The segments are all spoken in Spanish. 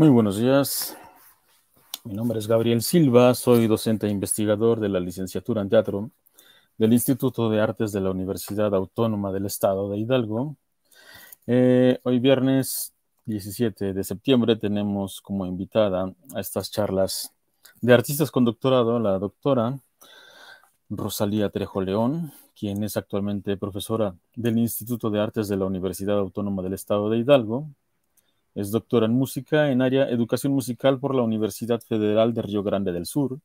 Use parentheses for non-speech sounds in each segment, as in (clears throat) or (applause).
Muy buenos días. Mi nombre es Gabriel Silva, soy docente e investigador de la licenciatura en teatro del Instituto de Artes de la Universidad Autónoma del Estado de Hidalgo. Eh, hoy viernes 17 de septiembre tenemos como invitada a estas charlas de artistas con doctorado la doctora Rosalía Trejo León, quien es actualmente profesora del Instituto de Artes de la Universidad Autónoma del Estado de Hidalgo es doctora en música en área educación musical por la Universidad Federal de Río Grande del Sur,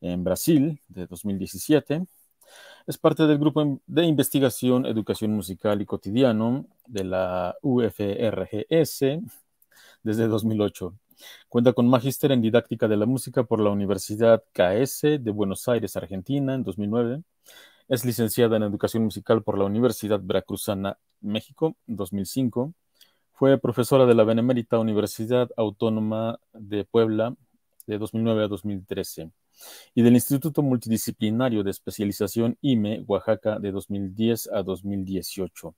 en Brasil, de 2017. Es parte del grupo de investigación Educación Musical y Cotidiano de la UFRGS desde 2008. Cuenta con magíster en didáctica de la música por la Universidad KS de Buenos Aires, Argentina, en 2009. Es licenciada en educación musical por la Universidad Veracruzana, México, en 2005 fue profesora de la Benemérita Universidad Autónoma de Puebla de 2009 a 2013 y del Instituto Multidisciplinario de Especialización IME Oaxaca de 2010 a 2018.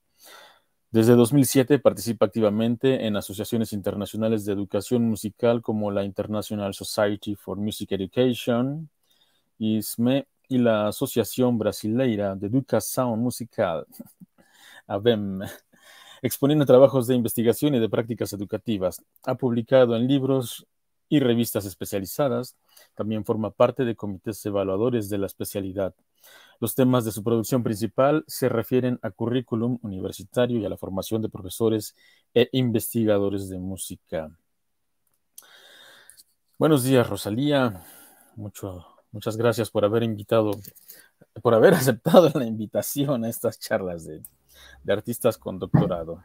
Desde 2007 participa activamente en asociaciones internacionales de educación musical como la International Society for Music Education, ISME, y la Asociación Brasileira de Educação Musical, (laughs) ABEM, exponiendo trabajos de investigación y de prácticas educativas. Ha publicado en libros y revistas especializadas. También forma parte de comités evaluadores de la especialidad. Los temas de su producción principal se refieren a currículum universitario y a la formación de profesores e investigadores de música. Buenos días, Rosalía. Muchas gracias por haber invitado, por haber (laughs) aceptado la invitación a estas charlas de, de artistas con doctorado.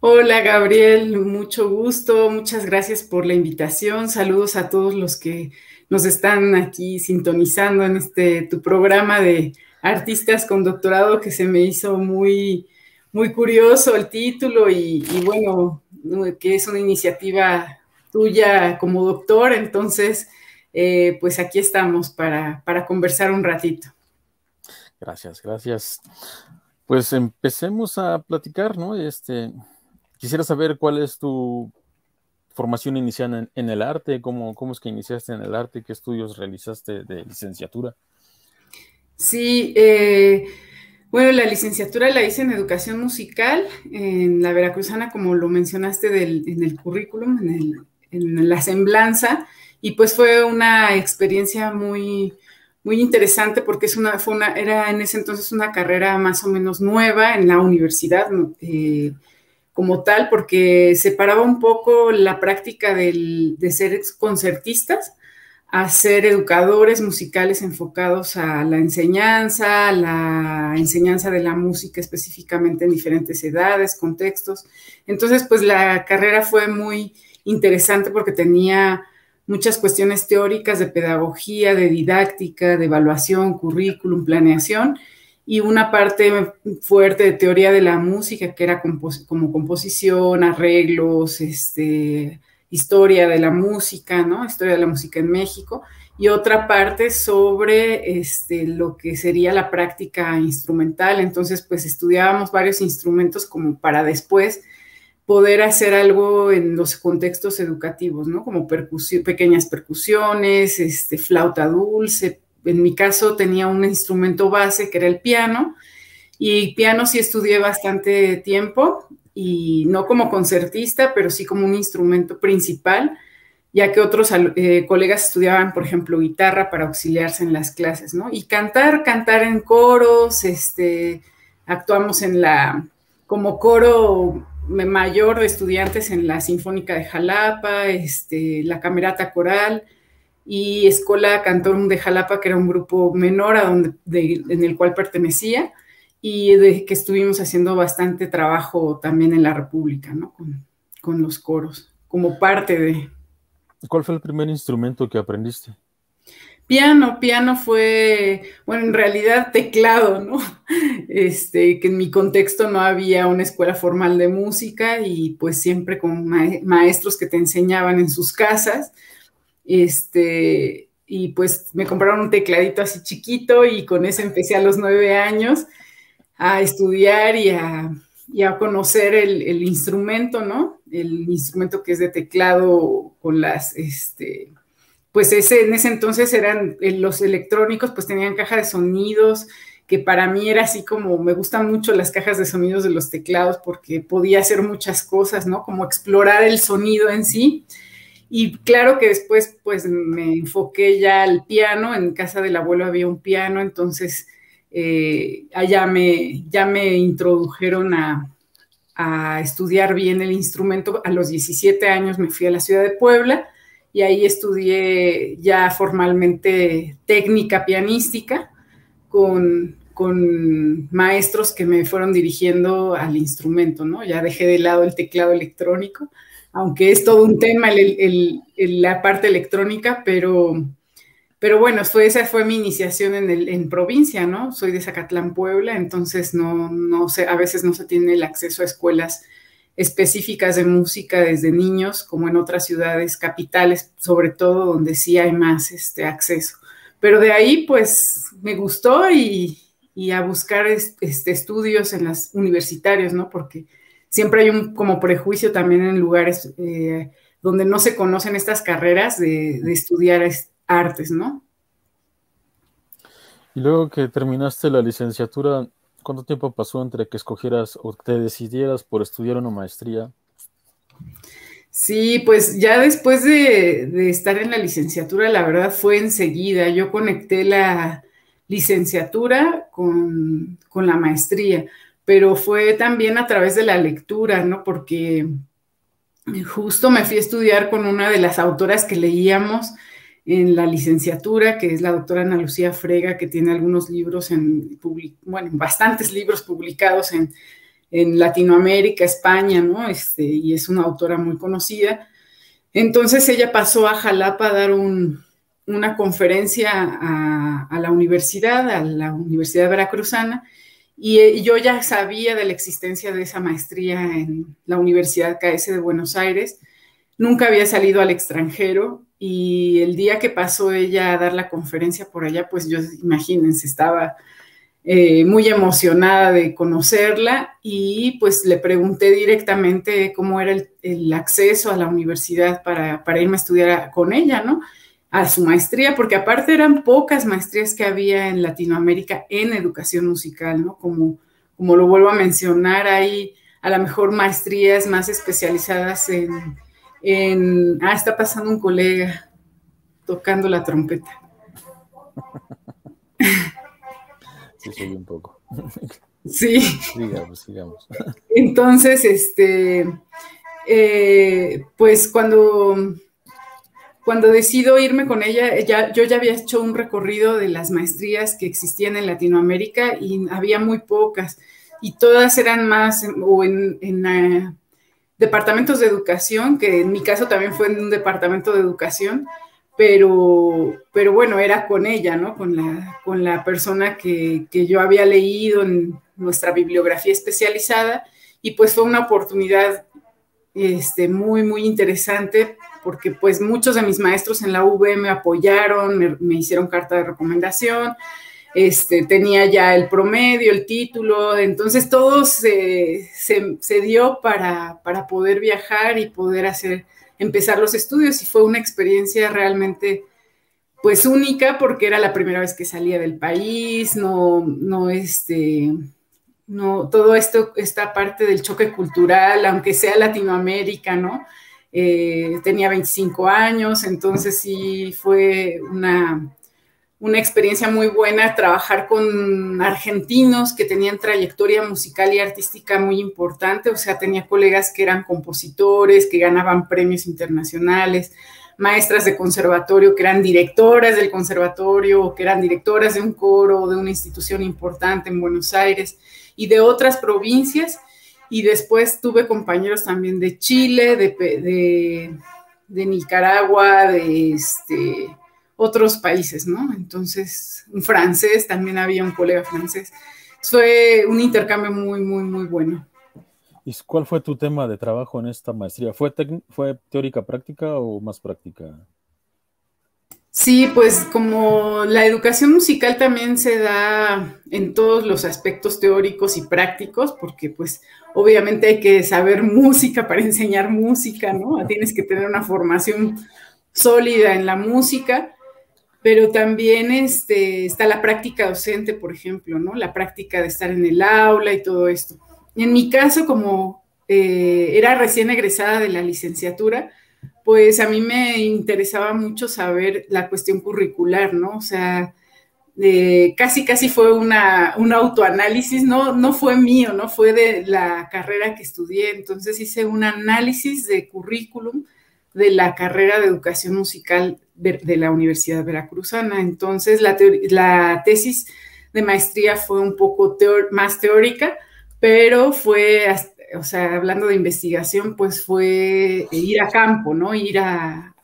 Hola Gabriel, mucho gusto, muchas gracias por la invitación. Saludos a todos los que nos están aquí sintonizando en este tu programa de artistas con doctorado que se me hizo muy muy curioso el título y, bueno, que es una iniciativa tuya como doctor, entonces eh, pues aquí estamos para, para conversar un ratito. Gracias, gracias. Pues empecemos a platicar, ¿no? Este, quisiera saber cuál es tu formación inicial en, el arte, cómo, cómo es que iniciaste en el arte, qué estudios realizaste de licenciatura. Sí, eh, bueno, la licenciatura la hice en educación musical en la Veracruzana, como lo mencionaste en el currículum, en, en la semblanza, y pues fue una experiencia muy, muy interesante porque es una, fue una, era en ese entonces una carrera más o menos nueva en la universidad eh, como tal, porque separaba un poco la práctica de ser concertistas a ser educadores musicales enfocados a la enseñanza, la enseñanza de la música específicamente en diferentes edades, contextos. Entonces, pues la carrera fue muy interesante porque tenía muchas cuestiones teóricas de pedagogía, de didáctica, de evaluación, currículum, planeación, y una parte fuerte de teoría de la música, que era como composición, arreglos, este, historia de la música, ¿no? Historia de la música en México, y otra parte sobre este, lo que sería la práctica instrumental. Entonces, pues estudiábamos varios instrumentos como para después poder hacer algo en los contextos educativos, ¿no? Como pequeñas percusiones, este, flauta dulce. En mi caso tenía un instrumento base que era el piano y piano sí estudié bastante tiempo y no como concertista, pero sí como un instrumento principal, ya que otros eh, colegas estudiaban, por ejemplo, guitarra para auxiliarse en las clases, ¿no? Y cantar, cantar en coros, este, actuamos en la, como coro mayor de estudiantes en la Sinfónica de Jalapa, este, la Camerata Coral y Escola Cantorum de Jalapa, que era un grupo menor a donde, en el cual pertenecía y de que estuvimos haciendo bastante trabajo también en la República, ¿no? Con los coros, como parte de... ¿Cuál fue el primer instrumento que aprendiste? Piano, piano fue, bueno, en realidad teclado, ¿no? (laughs) Este, que en mi contexto no había una escuela formal de música y pues siempre con maestros que te enseñaban en sus casas. Este, y pues me compraron un tecladito así chiquito y con ese empecé a los nueve años a estudiar y a, y a conocer el, instrumento, ¿no? El instrumento que es de teclado con las, este, pues ese, en ese entonces eran eh, los electrónicos, pues tenían caja de sonidos, que para mí era así como, me gustan mucho las cajas de sonidos de los teclados porque podía hacer muchas cosas, ¿no? Como explorar el sonido en sí. Y claro que después pues me enfoqué ya al piano, en casa del abuelo había un piano, entonces eh, allá me, ya me introdujeron a, a, estudiar bien el instrumento. A los 17 años me fui a la ciudad de Puebla y ahí estudié ya formalmente técnica pianística con, con maestros que me fueron dirigiendo al instrumento, ¿no? Ya dejé de lado el teclado electrónico, aunque es todo un tema la parte electrónica, pero, pero bueno, fue, esa fue mi iniciación en, el, en provincia, ¿no? Soy de Zacatlán, Puebla, entonces no, no sé, a veces no se tiene el acceso a escuelas específicas de música desde niños, como en otras ciudades capitales, sobre todo donde sí hay más este, acceso. Pero de ahí, pues, me gustó y, a buscar este, estudios en las universitarios, ¿no? Porque siempre hay un como prejuicio también en lugares eh, donde no se conocen estas carreras de, estudiar artes, ¿no? Y luego que terminaste la licenciatura, ¿cuánto tiempo pasó entre que escogieras o te decidieras por estudiar una maestría? Sí, pues ya después de, estar en la licenciatura, la verdad fue enseguida. Yo conecté la licenciatura con, con la maestría pero fue también a través de la lectura, ¿no? Porque justo me fui a estudiar con una de las autoras que leíamos en la licenciatura, que es la doctora Ana Lucía Frega, que tiene algunos libros en, bueno, bastantes libros publicados en, Latinoamérica, España, ¿no? Este, y es una autora muy conocida. Entonces ella pasó a Jalapa a dar una conferencia a, la universidad, a la Universidad Veracruzana, y eh, yo ya sabía de la existencia de esa maestría en la Universidad KS de Buenos Aires. Nunca había salido al extranjero y el día que pasó ella a dar la conferencia por allá, pues yo, imagínense, estaba eh, muy emocionada de conocerla y pues le pregunté directamente cómo era el, acceso a la universidad para, para irme a estudiar con ella, ¿no? a su maestría, porque aparte eran pocas maestrías que había en Latinoamérica en educación musical, ¿no? Como, como lo vuelvo a mencionar, hay a lo mejor maestrías más especializadas en, en ah, está pasando un colega tocando la trompeta. (laughs) Sí, soy un poco. (laughs) Sí. Sigamos, sigamos. Entonces, este, eh, pues cuando cuando decido irme con ella, ya, yo ya había hecho un recorrido de las maestrías que existían en Latinoamérica y había muy pocas y todas eran más o en, eh, departamentos de educación, que en mi caso también fue en un departamento de educación, pero, pero bueno, era con ella, ¿no? Con la, con la persona que, que yo había leído en nuestra bibliografía especializada y pues fue una oportunidad este, muy, muy interesante porque pues muchos de mis maestros en la UV me apoyaron, me, hicieron carta de recomendación, este, tenía ya el promedio, el título, entonces todo se, dio para, poder viajar y poder hacer, empezar los estudios y fue una experiencia realmente pues única porque era la primera vez que salía del país, no, no, este, no, todo esto, esta parte del choque cultural, aunque sea Latinoamérica, ¿no? Eh, tenía 25 años, entonces sí fue una, una experiencia muy buena trabajar con argentinos que tenían trayectoria musical y artística muy importante, o sea, tenía colegas que eran compositores, que ganaban premios internacionales, maestras de conservatorio que eran directoras del conservatorio, que eran directoras de un coro de una institución importante en Buenos Aires y de otras provincias. Y después tuve compañeros también de Chile, de, de, Nicaragua, de este, otros países, ¿no? Entonces, un francés, también había un colega francés. Fue un intercambio muy, muy, muy bueno. ¿Y cuál fue tu tema de trabajo en esta maestría? ¿Fue, fue teórica práctica o más práctica? Sí, pues como la educación musical también se da en todos los aspectos teóricos y prácticos, porque pues obviamente hay que saber música para enseñar música, ¿no? (laughs) Tienes que tener una formación sólida en la música, pero también este, está la práctica docente, por ejemplo, ¿no? La práctica de estar en el aula y todo esto. En mi caso, como eh, era recién egresada de la licenciatura, pues a mí me interesaba mucho saber la cuestión curricular, ¿no? O sea, casi, casi fue una, un autoanálisis, no, no fue mío, no fue de la carrera que estudié, entonces hice un análisis de currículum de la carrera de educación musical de, la Universidad Veracruzana. Entonces, la, la, tesis de maestría fue un poco más teórica, pero fue o sea, hablando de investigación, pues fue ir a campo, ¿no? Ir a,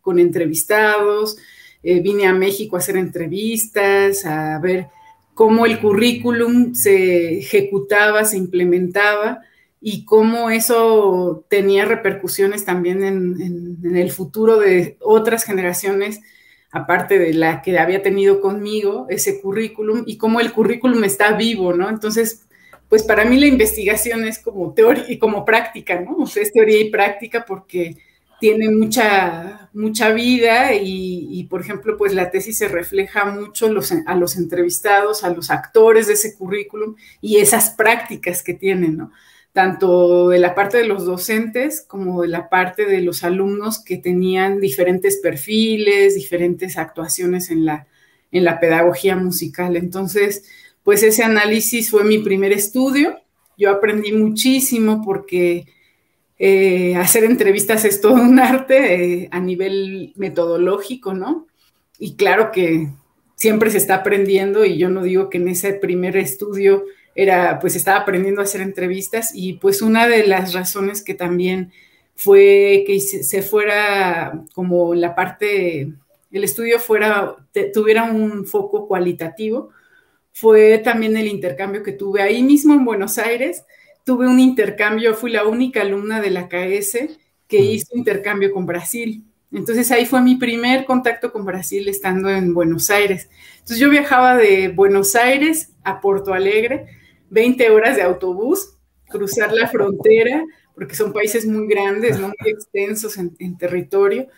con entrevistados, eh, vine a México a hacer entrevistas, a ver cómo el currículum se ejecutaba, se implementaba y cómo eso tenía repercusiones también en, el futuro de otras generaciones, aparte de la que había tenido conmigo, ese currículum, y cómo el currículum está vivo, ¿no? Entonces, pues para mí la investigación es como teoría y como práctica, ¿no? O sea, es teoría y práctica porque tiene mucha, mucha vida y, por ejemplo, pues la tesis se refleja mucho a los entrevistados, a los actores de ese currículum y esas prácticas que tienen, ¿no? Tanto de la parte de los docentes como de la parte de los alumnos que tenían diferentes perfiles, diferentes actuaciones en la, en la pedagogía musical. Entonces, pues ese análisis fue mi primer estudio. Yo aprendí muchísimo porque eh, hacer entrevistas es todo un arte eh, a nivel metodológico, ¿no? Y claro que siempre se está aprendiendo y yo no digo que en ese primer estudio era, pues estaba aprendiendo a hacer entrevistas y pues una de las razones que también fue que se fuera como la parte, el estudio fuera, tuviera un foco cualitativo, fue también el intercambio que tuve ahí mismo en Buenos Aires. Tuve un intercambio, fui la única alumna de la KS que hizo intercambio con Brasil. Entonces ahí fue mi primer contacto con Brasil estando en Buenos Aires. Entonces yo viajaba de Buenos Aires a Porto Alegre, 20 horas de autobús, cruzar la frontera, porque son países muy grandes, ¿no? muy extensos en, territorio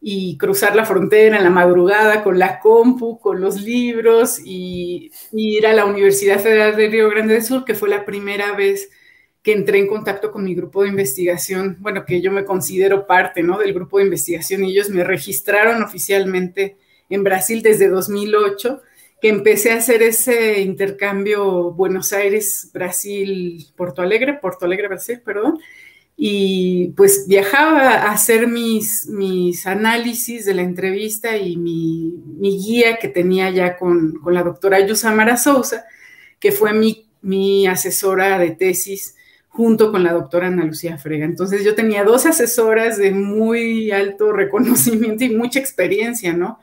y cruzar la frontera en la madrugada con la compu, con los libros y, ir a la Universidad Federal de Río Grande del Sur, que fue la primera vez que entré en contacto con mi grupo de investigación, bueno, que yo me considero parte, ¿no? Del grupo de investigación y ellos me registraron oficialmente en Brasil desde 2008, que empecé a hacer ese intercambio Buenos Aires, Brasil, Porto Alegre, Porto Alegre, Brasil, perdón, y pues viajaba a hacer mis, mis análisis de la entrevista y mi, guía que tenía ya con, la doctora Yusamara Sousa, que fue mi, mi, asesora de tesis junto con la doctora Ana Lucía Frega. Entonces yo tenía dos asesoras de muy alto reconocimiento y mucha experiencia, ¿no?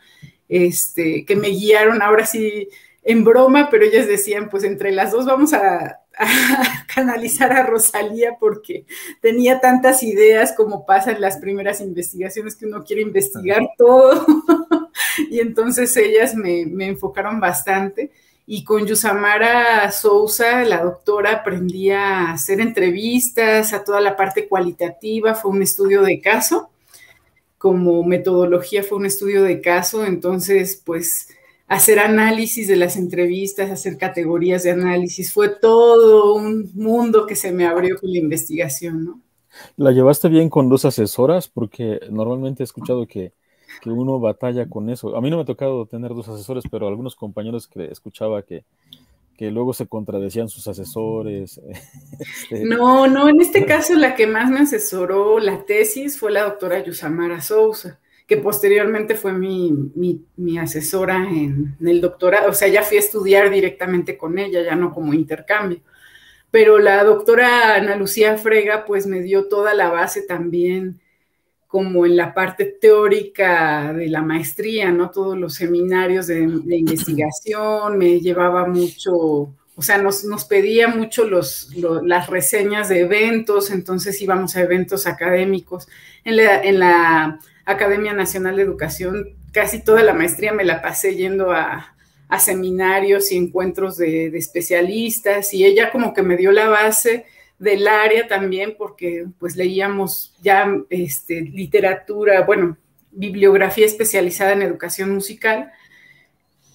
Este, que me guiaron ahora sí en broma, pero ellas decían, pues entre las dos vamos a, (laughs) a canalizar a Rosalía porque tenía tantas ideas como pasa en las primeras investigaciones que uno quiere investigar todo. (laughs) y entonces ellas me, me, enfocaron bastante. Y con Yusamara Sousa, la doctora, aprendí a hacer entrevistas, a toda la parte cualitativa, fue un estudio de caso. Como metodología fue un estudio de caso, entonces pues hacer análisis de las entrevistas, hacer categorías de análisis. Fue todo un mundo que se me abrió con la investigación, ¿no? ¿La llevaste bien con dos asesoras? Porque normalmente he escuchado que, que uno batalla con eso. A mí no me ha tocado tener dos asesores, pero algunos compañeros que escuchaba que, que luego se contradecían sus asesores. (laughs) Este, no, no, en este caso la que más me asesoró la tesis fue la doctora Yusamara Sousa que posteriormente fue mi, asesora en, el doctorado, o sea, ya fui a estudiar directamente con ella, ya no como intercambio. Pero la doctora Ana Lucía Frega, pues me dio toda la base también como en la parte teórica de la maestría, ¿no? Todos los seminarios de, investigación, me llevaba mucho o sea, nos, pedía mucho las reseñas de eventos, entonces íbamos a eventos académicos. En la, Academia Nacional de Educación, casi toda la maestría me la pasé yendo a, seminarios y encuentros de, especialistas y ella como que me dio la base del área también porque pues leíamos ya este, literatura, bueno, bibliografía especializada en educación musical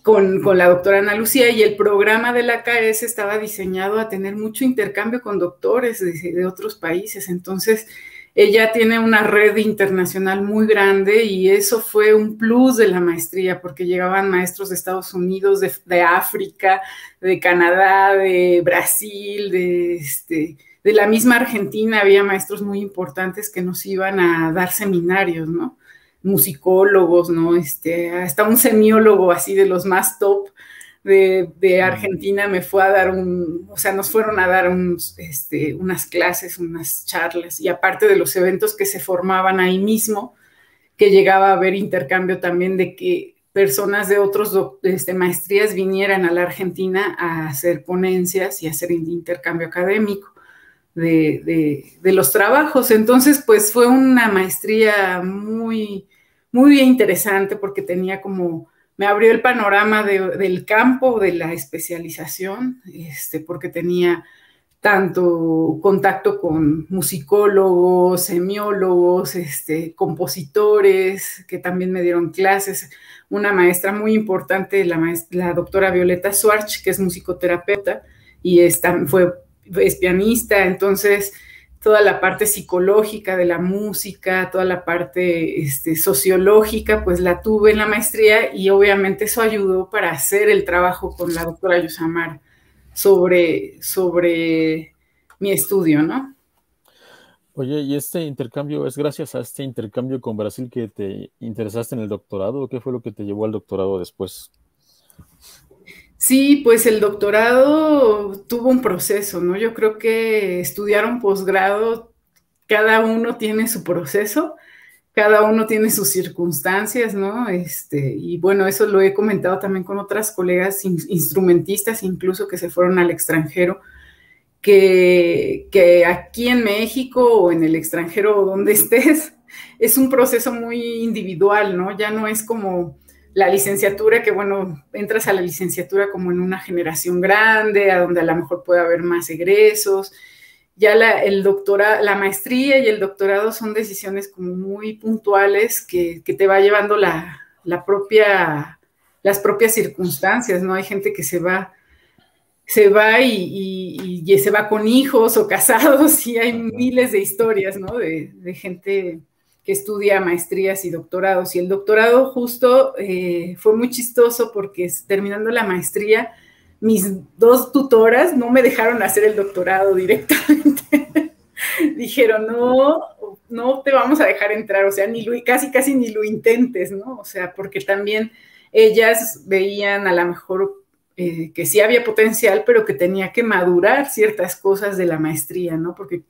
con, la doctora Ana Lucía y el programa de la KS estaba diseñado a tener mucho intercambio con doctores de, otros países. Entonces, ella tiene una red internacional muy grande y eso fue un plus de la maestría porque llegaban maestros de Estados Unidos, de, África, de Canadá, de Brasil, de, este, de la misma Argentina, había maestros muy importantes que nos iban a dar seminarios, ¿no? musicólogos, ¿no? Este, hasta un semiólogo así de los más top de, Argentina me fue a dar un, o sea, nos fueron a dar este, unas clases, unas charlas, y aparte de los eventos que se formaban ahí mismo, que llegaba a haber intercambio también de que personas de otros este, maestrías vinieran a la Argentina a hacer ponencias y hacer intercambio académico de, de los trabajos. Entonces, pues fue una maestría muy, muy interesante porque tenía como, me abrió el panorama del campo, de la especialización, este, porque tenía tanto contacto con musicólogos, semiólogos, este, compositores, que también me dieron clases. Una maestra muy importante, la, la doctora Violeta Swarch, que es musicoterapeuta y fue, es pianista, entonces toda la parte psicológica de la música, toda la parte este, sociológica, pues la tuve en la maestría y obviamente eso ayudó para hacer el trabajo con la doctora Yosamar sobre, sobre mi estudio, ¿no? Oye, ¿y este intercambio es gracias a este intercambio con Brasil que te interesaste en el doctorado qué fue lo que te llevó al doctorado después? Sí, pues el doctorado tuvo un proceso, ¿no? Yo creo que estudiar un posgrado, cada uno tiene su proceso, cada uno tiene sus circunstancias, ¿no? Este, y bueno, eso lo he comentado también con otras colegas instrumentistas, incluso que se fueron al extranjero, que, que aquí en México o en el extranjero o donde (laughs) estés, es un proceso muy individual, ¿no? Ya no es como la licenciatura, que bueno, entras a la licenciatura como en una generación grande, a donde a lo mejor puede haber más egresos. Ya la, el doctora, la maestría y el doctorado son decisiones como muy puntuales que, te va llevando la, propia, las propias circunstancias, ¿no? Hay gente que se va, se va y, se va con hijos o casados (laughs) y hay miles de historias, ¿no? De, de gente que estudia maestrías y doctorados. Y el doctorado justo eh, fue muy chistoso porque terminando la maestría, mis dos tutoras no me dejaron hacer el doctorado directamente. (laughs) Dijeron, no, no te vamos a dejar entrar, o sea, ni lo, casi, casi ni lo intentes, ¿no? O sea, porque también ellas veían a lo mejor eh, que sí había potencial, pero que tenía que madurar ciertas cosas de la maestría, ¿no? Porque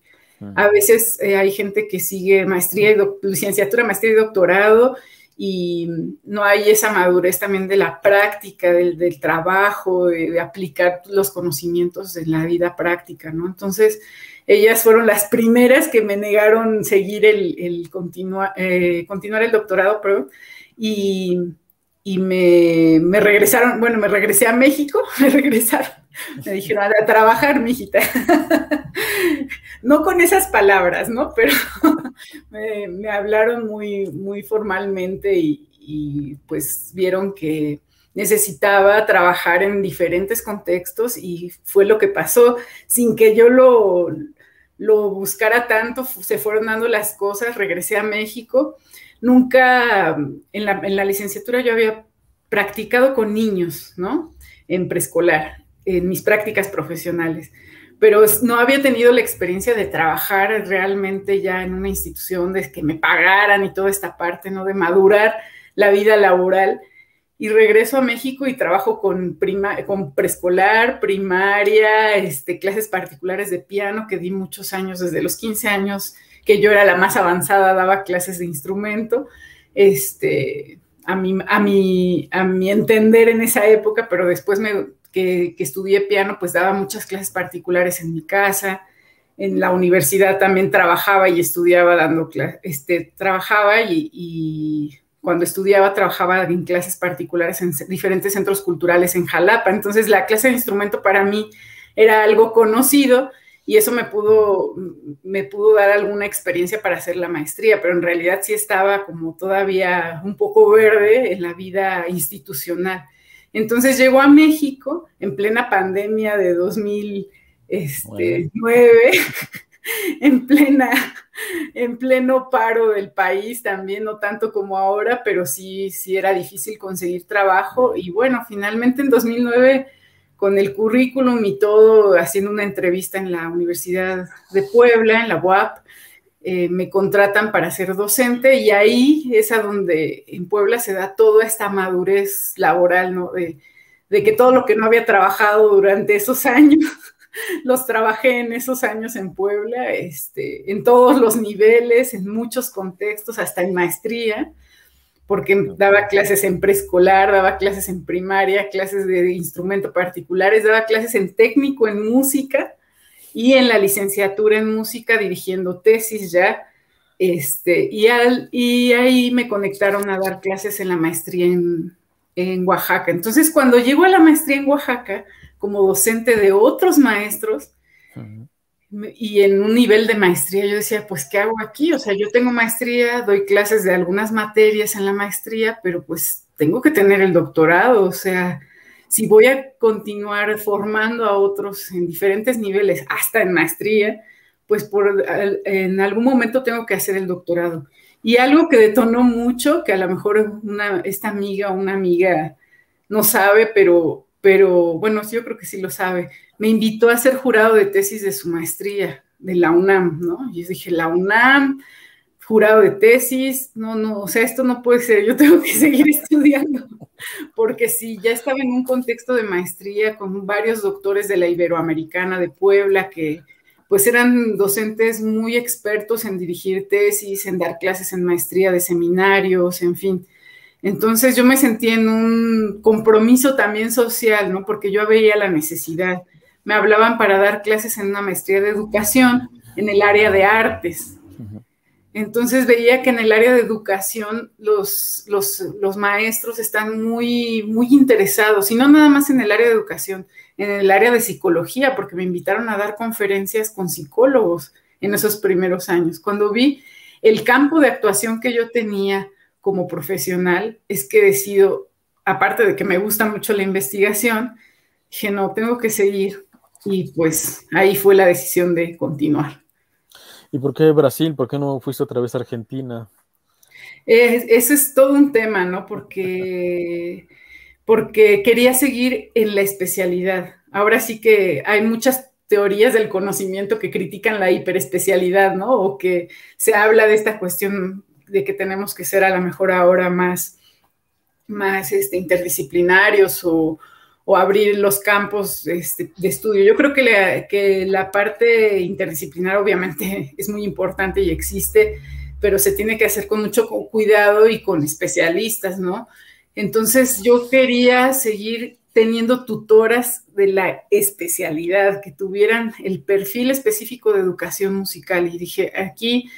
a veces eh, hay gente que sigue maestría y licenciatura, maestría y doctorado y no hay esa madurez también de la práctica, del, trabajo, de, aplicar los conocimientos en la vida práctica, ¿no? Entonces, ellas fueron las primeras que me negaron seguir el, eh, continuar el doctorado, perdón, y, y me, me, regresaron, bueno, me regresé a México, (laughs) me regresaron, me dijeron a trabajar, mijita. (laughs) no con esas palabras, ¿no? Pero (laughs) me, hablaron muy, muy formalmente y, pues vieron que necesitaba trabajar en diferentes contextos y fue lo que pasó, sin que yo lo, lo buscara tanto, se fueron dando las cosas, regresé a México. Nunca en la, en la licenciatura yo había practicado con niños, ¿no? En preescolar, en mis prácticas profesionales pero no había tenido la experiencia de trabajar realmente ya en una institución, de que me pagaran y toda esta parte, ¿no? De madurar la vida laboral. Y regreso a México y trabajo con, prima, con preescolar, primaria, este, clases particulares de piano, que di muchos años, desde los 15 años, que yo era la más avanzada, daba clases de instrumento. Este, a mi, a, mi, a mi entender en esa época, pero después me que, estudié piano, pues daba muchas clases particulares en mi casa. En la universidad también trabajaba y estudiaba dando clases, este, trabajaba y, cuando estudiaba trabajaba en clases particulares en diferentes centros culturales en Jalapa. Entonces la clase de instrumento para mí era algo conocido y eso me pudo, me pudo dar alguna experiencia para hacer la maestría, pero en realidad sí estaba como todavía un poco verde en la vida institucional. Entonces llegó a México en plena pandemia de 2009, este, (laughs) en plena, en pleno paro del país también, no tanto como ahora, pero sí, sí era difícil conseguir trabajo. Y bueno, finalmente en 2009 con el currículum y todo, haciendo una entrevista en la Universidad de Puebla, en la UAP, eh, me contratan para ser docente y ahí es a donde en Puebla se da toda esta madurez laboral, ¿no? De, que todo lo que no había trabajado durante esos años, (laughs) los trabajé en esos años en Puebla, este, en todos los niveles, en muchos contextos, hasta en maestría porque daba clases en preescolar, daba clases en primaria, clases de instrumento particulares, daba clases en técnico en música y en la licenciatura en música dirigiendo tesis ya. Este, y, al, y ahí me conectaron a dar clases en la maestría en, en Oaxaca. Entonces, cuando llego a la maestría en Oaxaca, como docente de otros maestros, y en un nivel de maestría yo decía, pues, ¿qué hago aquí? O sea, yo tengo maestría, doy clases de algunas materias en la maestría, pero pues tengo que tener el doctorado, o sea, si voy a continuar formando a otros en diferentes niveles, hasta en maestría, pues por, en algún momento tengo que hacer el doctorado. Y algo que detonó mucho, que a lo mejor una, esta amiga o una amiga no sabe, pero, pero bueno, yo creo que sí lo sabe, me invitó a ser jurado de tesis de su maestría de la UNAM, ¿no? Y yo dije, la UNAM, jurado de tesis, no, no, o sea, esto no puede ser, yo (laughs) tengo que seguir estudiando, porque si ya estaba en un contexto de maestría con varios doctores de la Iberoamericana de Puebla que pues eran docentes muy expertos en dirigir tesis, en dar clases en maestría de seminarios, en fin. Entonces yo me sentí en un compromiso también social, ¿no? Porque yo veía la necesidad me hablaban para dar clases en una maestría de educación en el área de artes. Entonces veía que en el área de educación los, los, maestros están muy, muy interesados, y no nada más en el área de educación, en el área de psicología, porque me invitaron a dar conferencias con psicólogos en esos primeros años. Cuando vi el campo de actuación que yo tenía como profesional, es que decido, aparte de que me gusta mucho la investigación, dije, no, tengo que seguir y pues ahí fue la decisión de continuar. ¿Y por qué Brasil? ¿Por qué no fuiste otra vez a Argentina? ese es todo un tema, ¿no? Porque, (laughs) porque quería seguir en la especialidad. Ahora sí que hay muchas teorías del conocimiento que critican la hiperespecialidad, ¿no? O que se habla de esta cuestión de que tenemos que ser a lo mejor ahora más, más este, interdisciplinarios o, o abrir los campos este, de estudio. Yo creo que la, que la parte interdisciplinar obviamente (laughs) es muy importante y existe, pero se tiene que hacer con mucho cuidado y con especialistas, ¿no? Entonces yo quería seguir teniendo tutoras de la especialidad, que tuvieran el perfil específico de educación musical. Y dije, aquí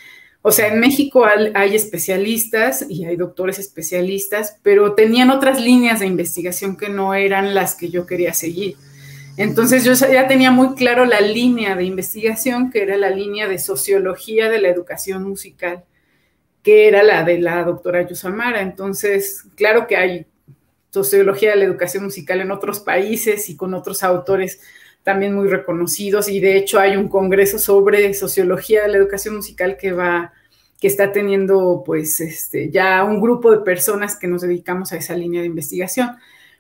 o sea, en México hay especialistas y hay doctores especialistas, pero tenían otras líneas de investigación que no eran las que yo quería seguir. Entonces yo ya tenía muy claro la línea de investigación, que era la línea de sociología de la educación musical, que era la de la doctora Yusamara. Entonces, claro que hay sociología de la educación musical en otros países y con otros autores también muy reconocidos y de hecho hay un congreso sobre sociología de la educación musical que va que está teniendo pues este ya un grupo de personas que nos dedicamos a esa línea de investigación.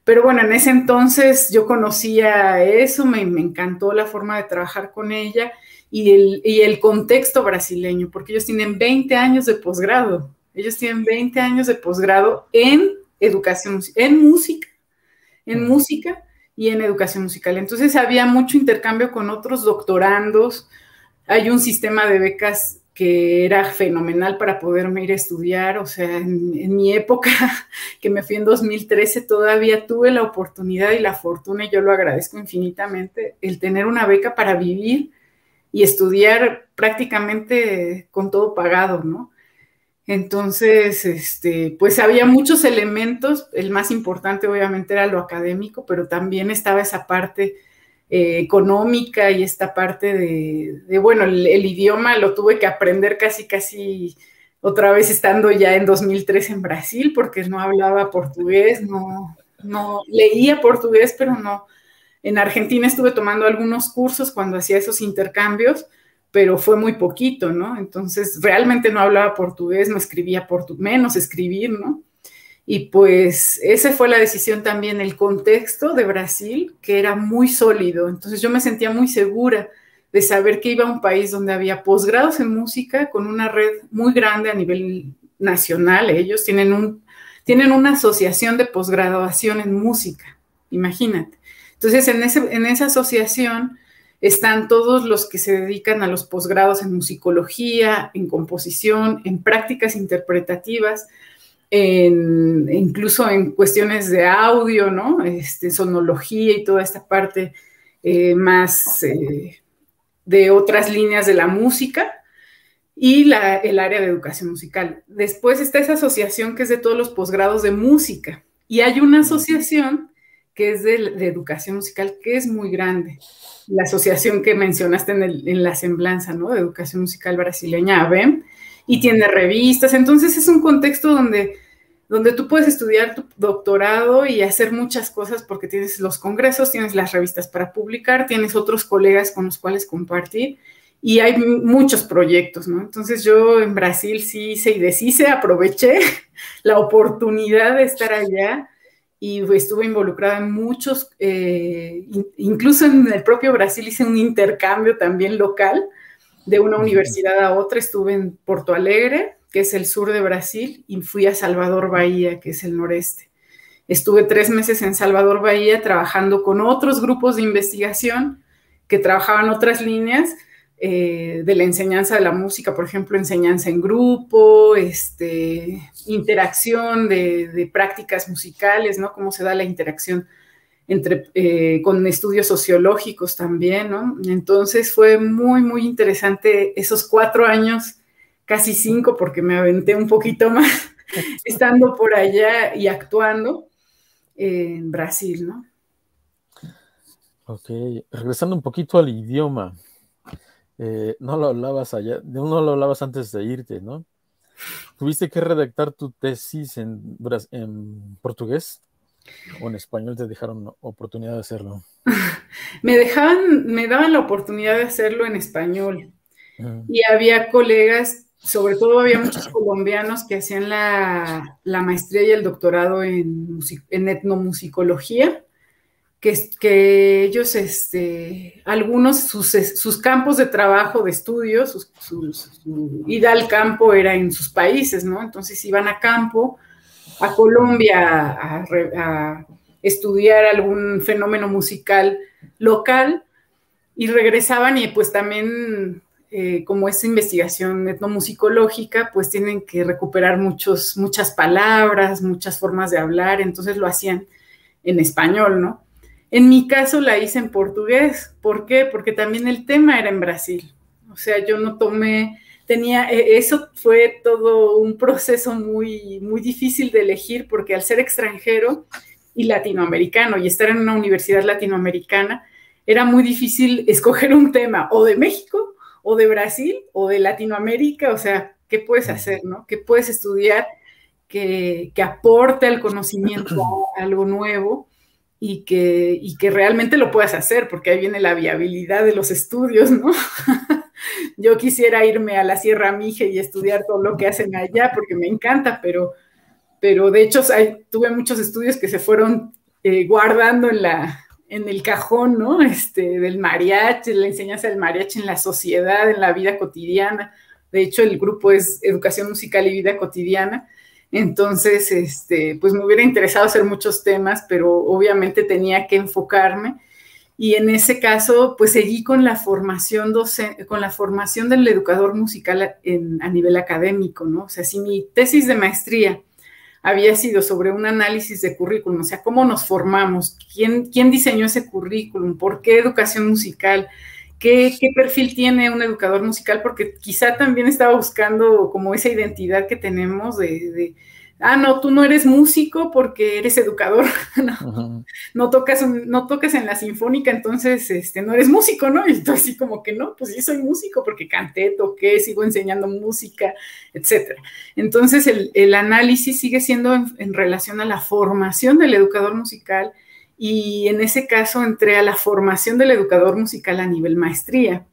Pero bueno, en ese entonces yo conocía eso, me, encantó la forma de trabajar con ella y el, y el contexto brasileño, porque ellos tienen 20 años de posgrado, ellos tienen 20 años de posgrado en educación, en música, en música, y en educación musical. Entonces había mucho intercambio con otros doctorandos. Hay un sistema de becas que era fenomenal para poderme ir a estudiar. O sea, en, mi época, (laughs) que me fui en 2013, todavía tuve la oportunidad y la fortuna, y yo lo agradezco infinitamente, el tener una beca para vivir y estudiar prácticamente con todo pagado, ¿no? Entonces, este, pues había muchos elementos, el más importante obviamente era lo académico, pero también estaba esa parte eh, económica y esta parte de, bueno, el, idioma lo tuve que aprender casi, casi otra vez estando ya en 2003 en Brasil, porque no hablaba portugués, no, no leía portugués, pero no. En Argentina estuve tomando algunos cursos cuando hacía esos intercambios, pero fue muy poquito, ¿no? Entonces, realmente no hablaba portugués, no escribía portugués, menos escribir, ¿no? Y pues esa fue la decisión también, el contexto de Brasil, que era muy sólido. Entonces yo me sentía muy segura de saber que iba a un país donde había posgrados en música con una red muy grande a nivel nacional. Ellos tienen, un, tienen una asociación de posgraduación en música, imagínate. Entonces en, ese, en esa asociación están todos los que se dedican a los posgrados en musicología, en composición, en prácticas interpretativas, en, incluso en cuestiones de audio, ¿no? Este, sonología y toda esta parte eh, más eh, de otras líneas de la música y el área de educación musical. Después está esa asociación que es de todos los posgrados de música y hay una asociación que es de, educación musical que es muy grande la asociación que mencionaste en, la semblanza, ¿no? De educación musical brasileña, ABEM, y tiene revistas. Entonces es un contexto donde, donde tú puedes estudiar tu doctorado y hacer muchas cosas porque tienes los congresos, tienes las revistas para publicar, tienes otros colegas con los cuales compartir y hay muchos proyectos, ¿no? Entonces yo en Brasil sí hice y deshice, aproveché (laughs) la oportunidad de estar allá y estuve involucrada en muchos, eh, incluso en el propio Brasil hice un intercambio también local de una universidad a otra. Estuve en Porto Alegre, que es el sur de Brasil, y fui a Salvador Bahía, que es el noreste. Estuve tres meses en Salvador Bahía trabajando con otros grupos de investigación que trabajaban otras líneas eh, de la enseñanza de la música, por ejemplo, enseñanza en grupo, este, interacción de, prácticas musicales, ¿no? Cómo se da la interacción entre, eh, con estudios sociológicos también, ¿no? Entonces fue muy, muy interesante esos cuatro años, casi cinco, porque me aventé un poquito más (laughs) estando por allá y actuando en Brasil, ¿no? Ok, regresando un poquito al idioma, eh, no lo hablabas allá, no lo hablabas antes de irte, ¿no? ¿Tuviste que redactar tu tesis en, en portugués o en español te dejaron oportunidad de hacerlo? (laughs) me dejaban, me daban la oportunidad de hacerlo en español. Y había colegas, sobre todo había muchos colombianos que hacían la, la maestría y el doctorado en, en etnomusicología que, ellos, este, algunos, sus, campos de trabajo, de estudio, su ida al campo era en sus países, ¿no? Entonces iban a campo, a Colombia, a, estudiar algún fenómeno musical local y regresaban y pues también eh, como es investigación etnomusicológica, pues tienen que recuperar muchos, muchas palabras, muchas formas de hablar, entonces lo hacían en español, ¿no? En mi caso la hice en portugués. ¿Por qué? Porque también el tema era en Brasil. O sea, yo no tomé, tenía, e, eso fue todo un proceso muy, muy difícil de elegir porque al ser extranjero y latinoamericano y estar en una universidad latinoamericana, era muy difícil escoger un tema o de México o de Brasil o de Latinoamérica. O sea, ¿qué puedes hacer, no? ¿Qué puedes estudiar que, que aporte al conocimiento algo nuevo? Y que, que realmente lo puedas hacer, porque ahí viene la viabilidad de los estudios, ¿no? (laughs) Yo quisiera irme a la Sierra Mije y estudiar todo lo que hacen allá, porque me encanta, pero, pero de hecho tuve muchos estudios que se fueron eh, guardando en, la, en el cajón, ¿no? Este, del mariachi, la enseñanza del mariachi en la sociedad, en la vida cotidiana. De hecho, el grupo es Educación Musical y Vida Cotidiana entonces, este, pues me hubiera interesado hacer muchos temas, pero obviamente tenía que enfocarme. y en ese caso, pues seguí con la formación con la formación del educador musical a nivel académico, ¿no? O sea, si mi tesis de maestría había sido sobre un análisis de currículum, o sea, cómo nos formamos, quién, quién diseñó ese currículum, por qué educación musical, ¿Qué, qué, perfil tiene un educador musical, porque quizá también estaba buscando como esa identidad que tenemos de ah, no, tú no eres músico porque eres educador, (laughs) no, no, tocas, no tocas en la sinfónica, entonces este, no eres músico, ¿no? Y entonces así como que no, pues sí soy músico porque canté, toqué, sigo enseñando música, etcétera. Entonces el, análisis sigue siendo en relación a la formación del educador musical y en ese caso entré a la formación del educador musical a nivel maestría.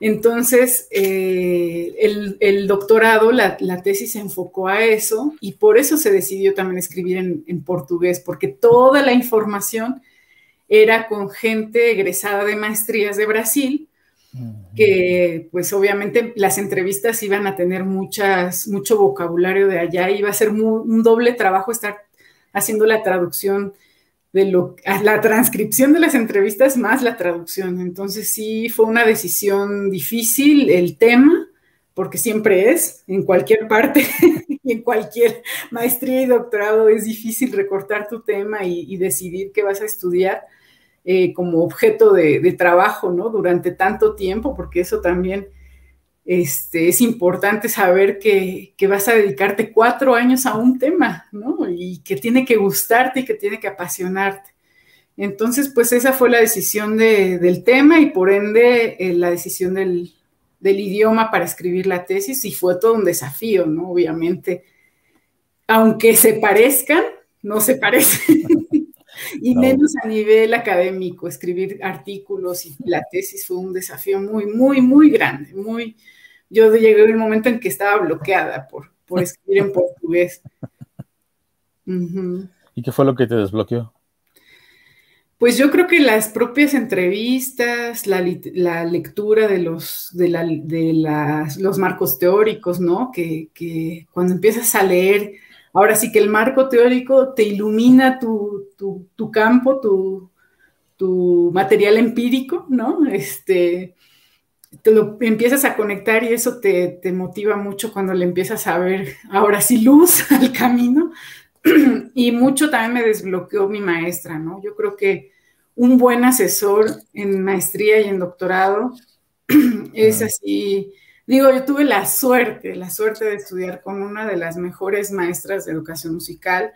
Entonces, eh, el, doctorado, la, tesis se enfocó a eso y por eso se decidió también escribir en, portugués, porque toda la información era con gente egresada de maestrías de Brasil, que pues obviamente las entrevistas iban a tener muchas, mucho vocabulario de allá, iba a ser un doble trabajo estar haciendo la traducción de lo, la transcripción de las entrevistas más la traducción. Entonces sí fue una decisión difícil el tema, porque siempre es, en cualquier parte (laughs) y en cualquier maestría y doctorado es difícil recortar tu tema y, decidir qué vas a estudiar eh, como objeto de, de, trabajo, ¿no? Durante tanto tiempo, porque eso también este, es importante saber que, vas a dedicarte cuatro años a un tema, ¿no? Y que tiene que gustarte y que tiene que apasionarte. Entonces, pues esa fue la decisión del tema y por ende eh, la decisión del, idioma para escribir la tesis y fue todo un desafío, ¿no? Obviamente, aunque se parezcan, no se parecen. (laughs) y menos a nivel académico, escribir artículos y la tesis fue un desafío muy, muy, muy grande, muy, yo llegué a un momento en que estaba bloqueada por, por escribir en portugués. ¿Y qué fue lo que te desbloqueó? Pues yo creo que las propias entrevistas, la, lectura de los, de, los marcos teóricos, ¿no? Que, cuando empiezas a leer, ahora sí que el marco teórico te ilumina tu, campo, tu, tu, material empírico, ¿no? Este, te lo empiezas a conectar y eso te, motiva mucho cuando le empiezas a ver ahora sí luz (laughs) al camino. (clears throat) y mucho también me desbloqueó mi maestra, ¿no? Yo creo que un buen asesor en maestría y en doctorado (clears throat) es así. Digo, yo tuve la suerte, la suerte de estudiar con una de las mejores maestras de educación musical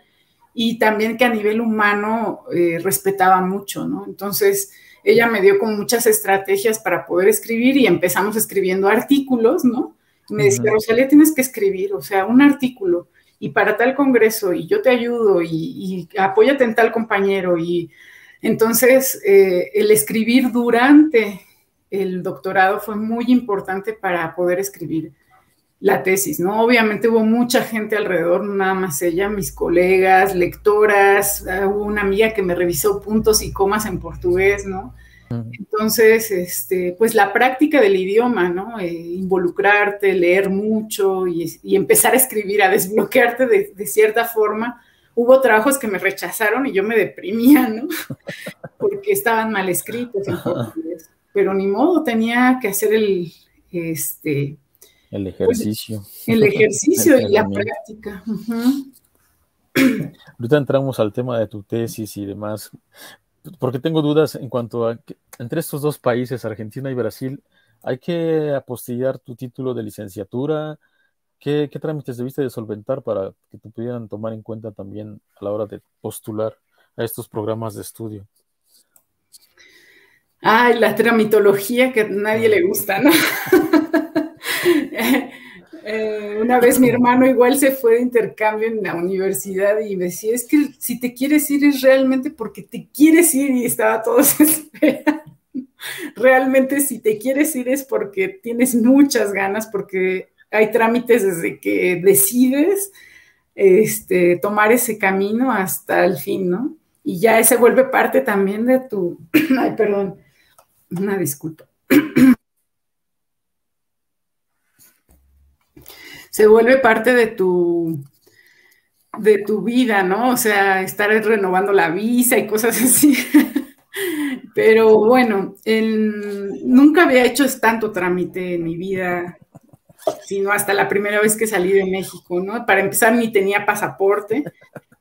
y también que a nivel humano eh, respetaba mucho, ¿no? Entonces, ella me dio como muchas estrategias para poder escribir y empezamos escribiendo artículos, ¿no? me decía, Rosalía, tienes que escribir, o sea, un artículo y para tal congreso y yo te ayudo y, apóyate en tal compañero y entonces eh, el escribir durante el doctorado fue muy importante para poder escribir la tesis, ¿no? Obviamente hubo mucha gente alrededor, nada más ella, mis colegas, lectoras, ah, hubo una amiga que me revisó puntos y comas en portugués, ¿no? Entonces, este, pues la práctica del idioma, ¿no? Eh, involucrarte, leer mucho y, empezar a escribir, a desbloquearte de, cierta forma. Hubo trabajos que me rechazaron y yo me deprimía, ¿no? (laughs) Porque estaban mal escritos en portugués. Pero ni modo, tenía que hacer el, este, el ejercicio. el ejercicio y la práctica. Ahorita entramos al tema de tu tesis y demás, porque tengo dudas en cuanto a que entre estos dos países, Argentina y Brasil, hay que apostillar tu título de licenciatura. ¿Qué, ¿Qué, trámites debiste de solventar para que te pudieran tomar en cuenta también a la hora de postular a estos programas de estudio? Ay, la tramitología que a nadie le gusta, ¿no? (laughs) Eh, una vez mi hermano igual se fue de intercambio en la universidad y me decía, es que si te quieres ir es realmente porque te quieres ir y estaba todo. (laughs) Realmente si te quieres ir es porque tienes muchas ganas, porque hay trámites desde que decides este, tomar ese camino hasta el fin, ¿no? Y ya ese vuelve parte también de tu, (clears throat) ay, perdón, una disculpa. (clears throat) se vuelve parte de tu, de tu vida, ¿no? O sea, estar renovando la visa y cosas (laughs) así. Pero bueno, nunca había hecho tanto trámite en mi vida, sino hasta la primera vez que salí de México, ¿no? Para empezar, ni tenía pasaporte.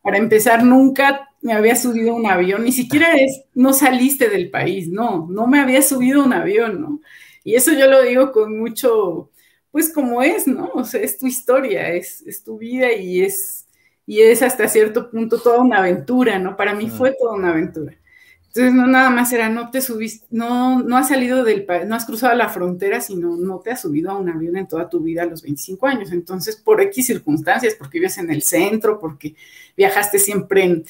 Para empezar, nunca me había subido un avión, ni siquiera es, no saliste del país, no, no me había subido un avión, ¿no? Y eso yo lo digo con mucho, pues como es, ¿no? O sea, es tu historia, es, es tu vida y es, y es hasta cierto punto toda una aventura, ¿no? Para mí fue toda una aventura. Entonces, no nada más era, no te subiste, no, no has salido del país, no has cruzado la frontera, sino no te has subido a un avión en toda tu vida a los 25 años. Entonces, por X circunstancias, porque vives en el centro, porque viajaste siempre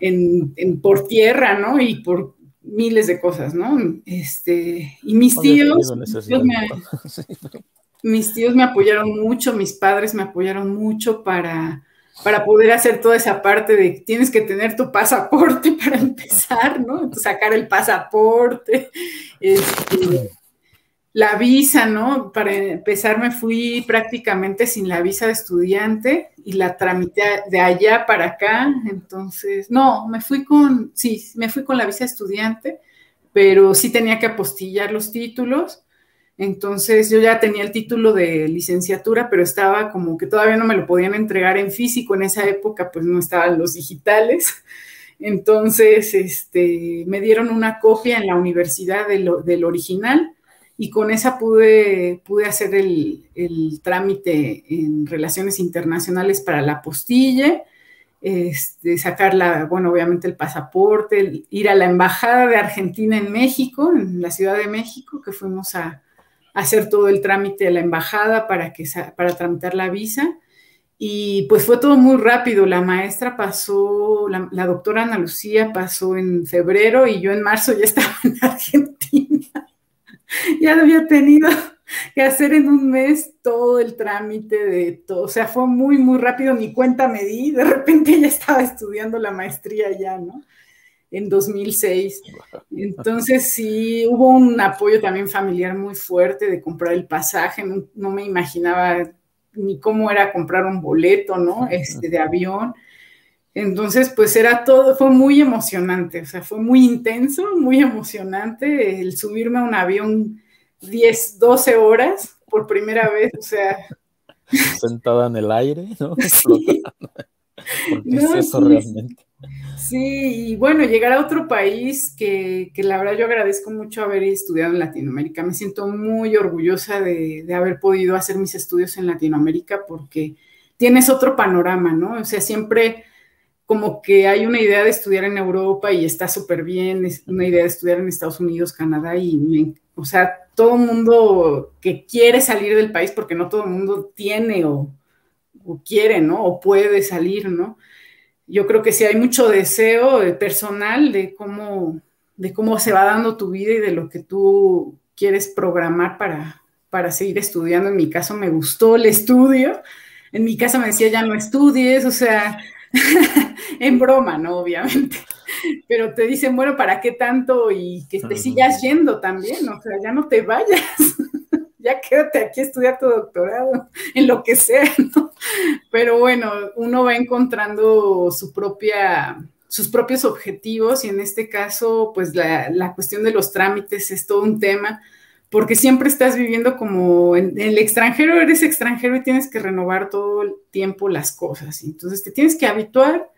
en, por tierra, ¿no? Y por miles de cosas, ¿no? Este, y mis tíos, (laughs) mis tíos me apoyaron mucho, mis padres me apoyaron mucho para para poder hacer toda esa parte de tienes que tener tu pasaporte (laughs) para empezar, ¿no? Sacar el pasaporte, este, la visa, ¿no? Para empezar me fui prácticamente sin la visa de estudiante y la tramité de allá para acá, entonces, no, me fui con, sí, me fui con la visa de estudiante, pero sí tenía que apostillar los títulos entonces yo ya tenía el título de licenciatura, pero estaba como que todavía no me lo podían entregar en físico. En esa época pues no estaban los digitales. Entonces este, me dieron una copia en la universidad del, original y con esa pude, pude hacer el, trámite en relaciones internacionales para la postilla, este, sacar la, bueno, obviamente el pasaporte, ir a la Embajada de Argentina en México, en la Ciudad de México, que fuimos a, hacer todo el trámite de la embajada para, que, para tramitar la visa. Y pues fue todo muy rápido. La maestra pasó, la, doctora Ana Lucía pasó en febrero y yo en marzo ya (laughs) estaba en Argentina. ya había tenido que hacer en un mes todo el trámite de todo. O sea, fue muy, muy rápido. Ni cuenta me di. De repente ya estaba estudiando la maestría ya, ¿no? En 2006. Entonces sí, hubo un apoyo también familiar muy fuerte de comprar el pasaje, no, me imaginaba ni cómo era comprar un boleto, ¿no? Este, de avión. Entonces, pues era todo, fue muy emocionante, o sea, fue muy intenso, muy emocionante el subirme a un avión 10, 12 horas por primera vez, o sea. Sentada en el aire, ¿no? (laughs) Sí. Porque es eso realmente. Sí, y bueno, llegar a otro país que, la verdad yo agradezco mucho haber estudiado en Latinoamérica. Me siento muy orgullosa de, haber podido hacer mis estudios en Latinoamérica porque tienes otro panorama, ¿no? O sea, siempre como que hay una idea de estudiar en Europa y está súper bien, es una idea de estudiar en Estados Unidos, Canadá y, o sea, todo mundo que quiere salir del país porque no todo el mundo tiene o, o quiere, ¿no? O puede salir, ¿no? Yo creo que sí hay mucho deseo eh, personal de cómo, de cómo se va dando tu vida y de lo que tú quieres programar para, para seguir estudiando. En mi caso me gustó el estudio. En mi casa me decía, ya no estudies, o sea, (laughs) en broma, ¿no? Obviamente. Pero te dicen, bueno, ¿para qué tanto? Y que te sigas yendo también, o sea, ya no te vayas (laughs) ya quédate aquí a estudiar tu doctorado, (laughs) en lo que sea, ¿no? Pero bueno, uno va encontrando su propia, sus propios objetivos y en este caso, pues la, cuestión de los trámites es todo un tema, porque siempre estás viviendo como en, el extranjero, eres extranjero y tienes que renovar todo el tiempo las cosas. Entonces te tienes que habituar,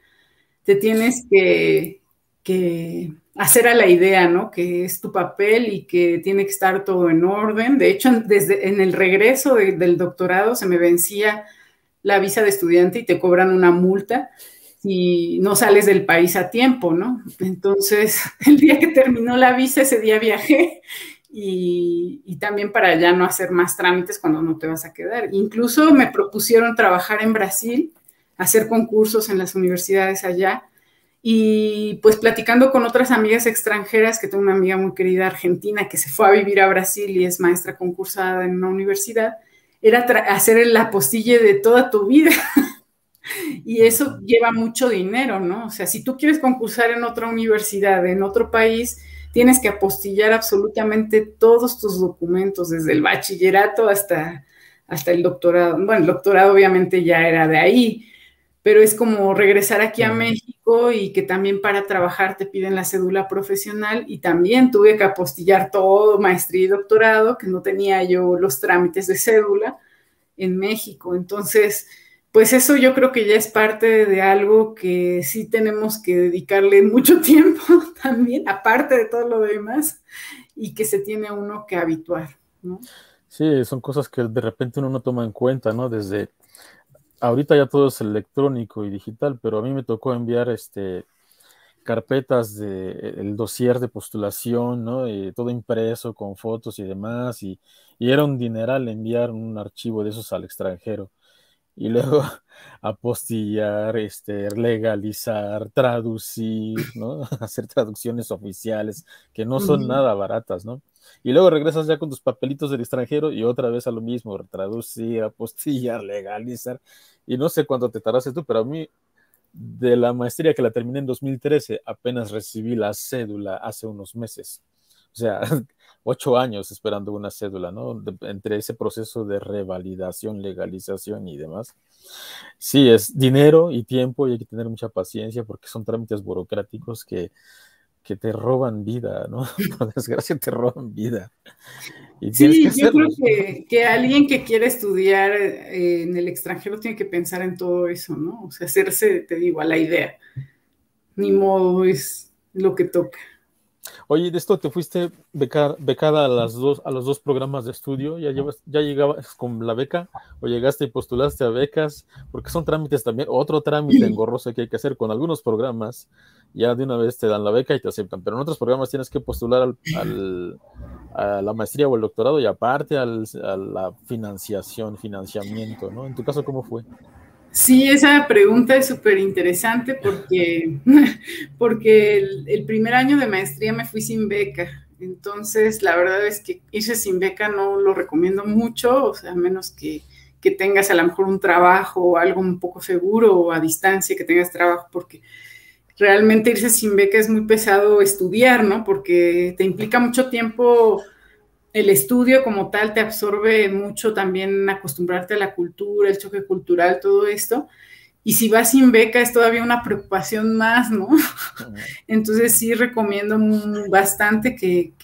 te tienes que, que hacer a la idea, ¿no? Que es tu papel y que tiene que estar todo en orden. De hecho, desde en el regreso del doctorado se me vencía la visa de estudiante y te cobran una multa y no sales del país a tiempo, ¿no? Entonces, (laughs) el día que terminó la visa, ese día viajé y, y, también para ya no hacer más trámites cuando no te vas a quedar. Incluso me propusieron trabajar en Brasil, hacer concursos en las universidades allá y pues platicando con otras amigas extranjeras, que tengo una amiga muy querida argentina que se fue a vivir a Brasil y es maestra concursada en una universidad, era hacer el apostille de toda tu vida. (laughs) y eso lleva mucho dinero, ¿no? O sea, si tú quieres concursar en otra universidad, en otro país, tienes que apostillar absolutamente todos tus documentos, desde el bachillerato hasta, hasta el doctorado. Bueno, el doctorado obviamente ya era de ahí, pero es como regresar aquí a México y que también para trabajar te piden la cédula profesional y también tuve que apostillar todo, maestría y doctorado, que no tenía yo los trámites de cédula en México. Entonces, pues eso yo creo que ya es parte de algo que sí tenemos que dedicarle mucho (laughs) tiempo también, aparte de todo lo demás, y que se tiene uno que habituar, ¿no? Sí, son cosas que de repente uno no toma en cuenta, ¿no? Desde ahorita ya todo es electrónico y digital, pero a mí me tocó enviar este carpetas de el dossier de postulación, ¿no? Y todo impreso con fotos y demás, y, y, era un dineral enviar un archivo de esos al extranjero. Y (laughs) luego apostillar, este, legalizar, traducir, ¿no? (laughs) Hacer traducciones oficiales que no son nada baratas, ¿no? Y luego regresas ya con tus papelitos del extranjero y otra vez a lo mismo, traducir, apostillar, (laughs) legalizar. Y no sé cuánto te tardaste tú, pero a mí, de la maestría que la terminé en 2013, apenas recibí la cédula hace unos meses. O sea, (laughs) ocho años esperando una cédula, ¿no? entre ese proceso de revalidación, legalización y demás. Sí, es dinero y tiempo y hay que tener mucha paciencia porque son trámites burocráticos que que te roban vida, ¿no? (laughs) Por desgracia te roban vida. sí, yo creo que, alguien que quiere estudiar eh, en el extranjero tiene que pensar en todo eso, ¿no? O sea, hacerse, te digo, a la idea. Ni modo es lo que toca. Oye, de esto te fuiste becada a, las dos, a los dos programas de estudio, ¿Ya, llevas, ya llegabas con la beca o llegaste y postulaste a becas, porque son trámites también, otro trámite engorroso que hay que hacer con algunos programas, ya de una vez te dan la beca y te aceptan, pero en otros programas tienes que postular al, a la maestría o el doctorado y aparte al, a la financiación, financiamiento, ¿no? En tu caso, ¿cómo fue? Sí, esa pregunta es súper interesante porque, (laughs) porque el, primer año de maestría me fui sin beca. Entonces, la verdad es que irse sin beca no lo recomiendo mucho, o sea, a menos que, que tengas a lo mejor un trabajo o algo un poco seguro o a distancia que tengas trabajo, porque realmente irse sin beca es muy pesado estudiar, ¿no? Porque te implica mucho tiempo el estudio como tal te absorbe mucho también acostumbrarte a la cultura, el choque cultural, todo esto. Y si vas sin beca es todavía una preocupación más, ¿no? (laughs) Entonces sí recomiendo bastante que,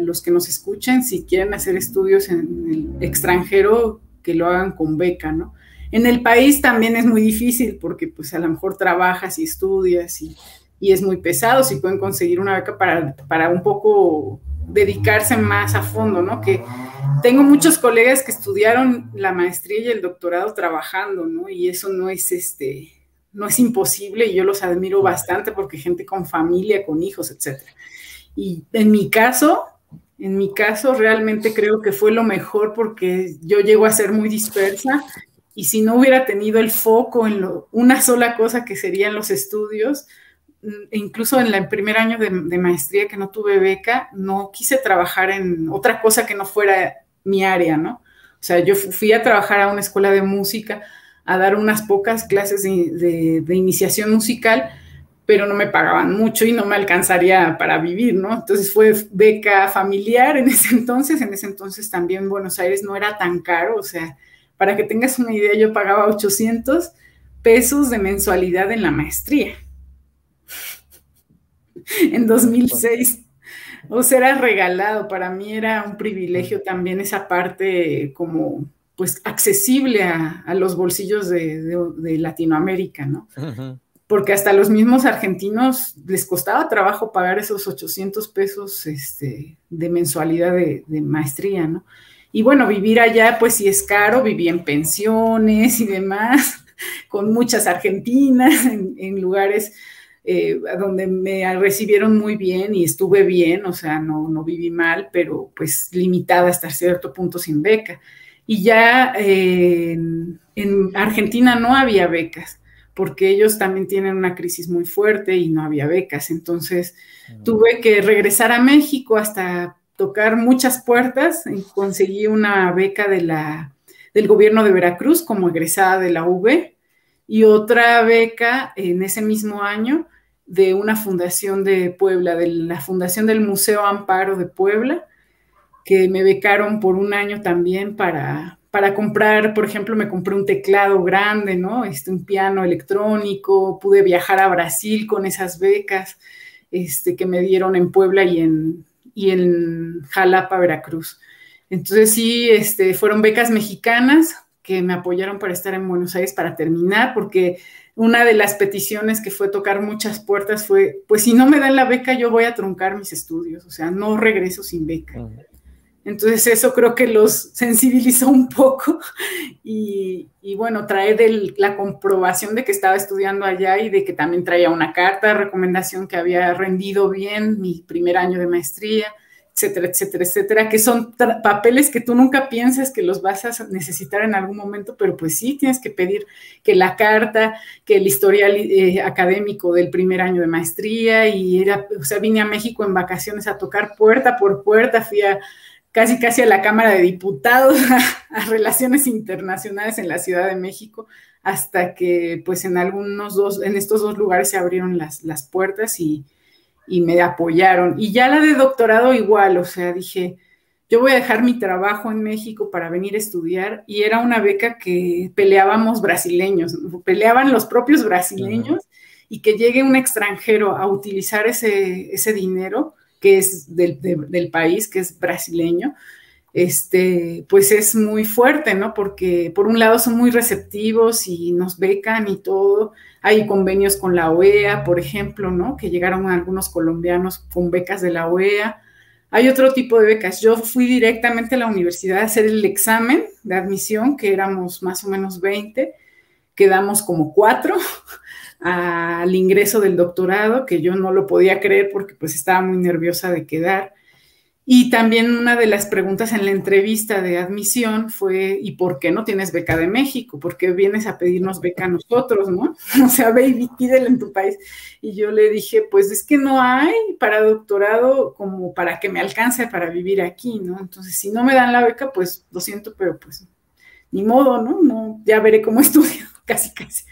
los que nos escuchen, si quieren hacer estudios en el extranjero, que lo hagan con beca, ¿no? En el país también es muy difícil porque pues a lo mejor trabajas y estudias y, es muy pesado, si pueden conseguir una beca para un poco dedicarse más a fondo, ¿no? Que tengo muchos colegas que estudiaron la maestría y el doctorado trabajando, ¿no? Y eso no es este, no es imposible y yo los admiro bastante porque gente con familia, con hijos, etcétera. Y en mi caso, en mi caso realmente creo que fue lo mejor porque yo llego a ser muy dispersa y si no hubiera tenido el foco en una sola cosa que serían los estudios, incluso en el primer año de, maestría que no tuve beca, no quise trabajar en otra cosa que no fuera mi área, ¿no? O sea, yo fui a trabajar a una escuela de música, a dar unas pocas clases de, iniciación musical, pero no me pagaban mucho y no me alcanzaría para vivir, ¿no? Entonces fue beca familiar en ese entonces, en ese entonces también Buenos Aires no era tan caro, o sea, para que tengas una idea, yo pagaba 800 pesos de mensualidad en la maestría. (laughs) en 2006. O sea, era regalado. Para mí era un privilegio también esa parte como pues accesible a, los bolsillos de, Latinoamérica, ¿no? Porque hasta los mismos argentinos les costaba trabajo pagar esos 800 pesos este, de mensualidad de, maestría, ¿no? Y bueno, vivir allá, pues sí es caro, viví en pensiones y demás, (laughs) con muchas argentinas, en lugares eh, donde me recibieron muy bien y estuve bien, o sea, no, no viví mal, pero pues limitada hasta cierto punto sin beca. Y ya eh, en, Argentina no había becas, porque ellos también tienen una crisis muy fuerte y no había becas. Entonces tuve que regresar a México hasta tocar muchas puertas y conseguí una beca de la, del gobierno de Veracruz como egresada de la UV y otra beca en ese mismo año de una fundación de Puebla, de la Fundación del Museo Amparo de Puebla, que me becaron por un año también para, para comprar, por ejemplo, me compré un teclado grande, ¿no? Este, un piano electrónico, pude viajar a Brasil con esas becas este, que me dieron en Puebla y en, y en Jalapa, Veracruz. Entonces sí, este, fueron becas mexicanas que me apoyaron para estar en Buenos Aires para terminar, porque una de las peticiones que fue tocar muchas puertas fue, pues si no me dan la beca, yo voy a truncar mis estudios, o sea, no regreso sin beca. Entonces eso creo que los sensibilizó un poco y, bueno, trae la comprobación de que estaba estudiando allá y de que también traía una carta de recomendación que había rendido bien mi primer año de maestría, etcétera, etcétera, etcétera, que son papeles que tú nunca piensas que los vas a necesitar en algún momento, pero pues sí, tienes que pedir que la carta, que el historial eh, académico del primer año de maestría y era, o sea, vine a México en vacaciones a tocar puerta por puerta, fui a casi casi a la Cámara de Diputados, (laughs) a, Relaciones Internacionales en la Ciudad de México, hasta que pues en algunos dos, en estos dos lugares se abrieron las, las puertas y, y me apoyaron. Y ya la de doctorado igual, o sea, dije, yo voy a dejar mi trabajo en México para venir a estudiar y era una beca que peleábamos brasileños, peleaban los propios brasileños y que llegue un extranjero a utilizar ese, ese dinero que es del, del, país, que es brasileño, este, pues es muy fuerte, ¿no? Porque por un lado son muy receptivos y nos becan y todo. Hay convenios con la OEA, por ejemplo, ¿no? Que llegaron algunos colombianos con becas de la OEA. Hay otro tipo de becas. Yo fui directamente a la universidad a hacer el examen de admisión, que éramos más o menos 20, quedamos como cuatro (laughs) al ingreso del doctorado, que yo no lo podía creer porque pues estaba muy nerviosa de quedar. Y también una de las preguntas en la entrevista de admisión fue, ¿y por qué no tienes beca de México? ¿Por qué vienes a pedirnos beca a nosotros, no? (laughs) O sea, baby, pídela en tu país. Y yo le dije, pues es que no hay para doctorado como para que me alcance para vivir aquí, ¿no? Entonces, si no me dan la beca, pues lo siento, pero pues ni modo, ¿no? No, ya veré cómo (laughs) estudio casi, casi.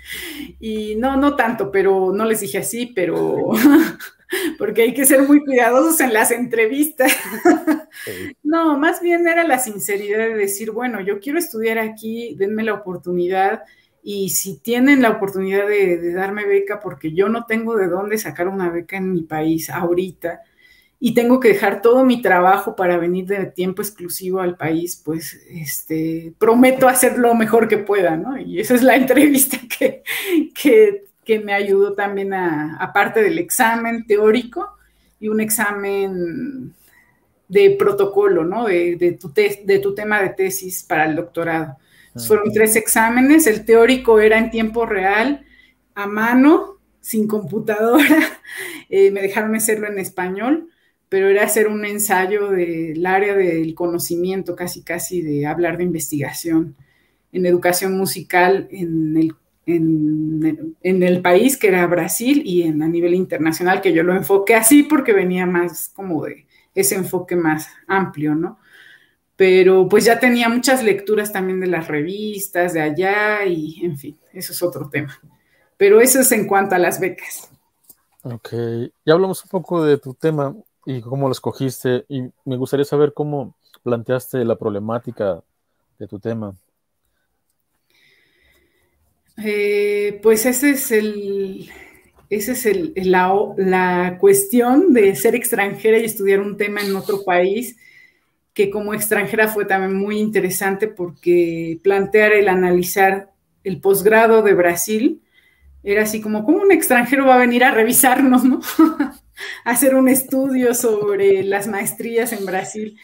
Y no, no tanto, pero no les dije así, pero (laughs) (laughs) porque hay que ser muy cuidadosos en las entrevistas. (laughs) No, más bien era la sinceridad de decir, bueno, yo quiero estudiar aquí, denme la oportunidad. Y si tienen la oportunidad de, de darme beca, porque yo no tengo de dónde sacar una beca en mi país ahorita, y tengo que dejar todo mi trabajo para venir de tiempo exclusivo al país, pues este, prometo hacer lo mejor que pueda, ¿no? Y esa es la (laughs) entrevista que, que, me ayudó también a, aparte del examen teórico y un examen de protocolo, ¿no? De, de, tu, de tu tema de tesis para el doctorado. Ah, fueron tres exámenes, el teórico era en tiempo real, a mano, sin computadora, (laughs) eh, me dejaron hacerlo en español pero era hacer un ensayo del área del conocimiento, casi casi de hablar de investigación en educación musical en el, en, el país, que era Brasil, y en, a nivel internacional, que yo lo enfoqué así porque venía más como de ese enfoque más amplio, ¿no? Pero pues ya tenía muchas lecturas también de las revistas de allá y, en fin, eso es otro tema. Pero eso es en cuanto a las becas. Ok, ya hablamos un poco de tu tema y cómo lo escogiste. Y me gustaría saber cómo planteaste la problemática de tu tema. Eh, pues ese es el, esa es el, la, la, cuestión de ser extranjera y estudiar un tema en otro país, que como extranjera fue también muy interesante porque plantear el analizar el posgrado de Brasil era así como, ¿cómo un extranjero va a venir a revisarnos, no? (laughs) hacer un estudio sobre las maestrías en Brasil.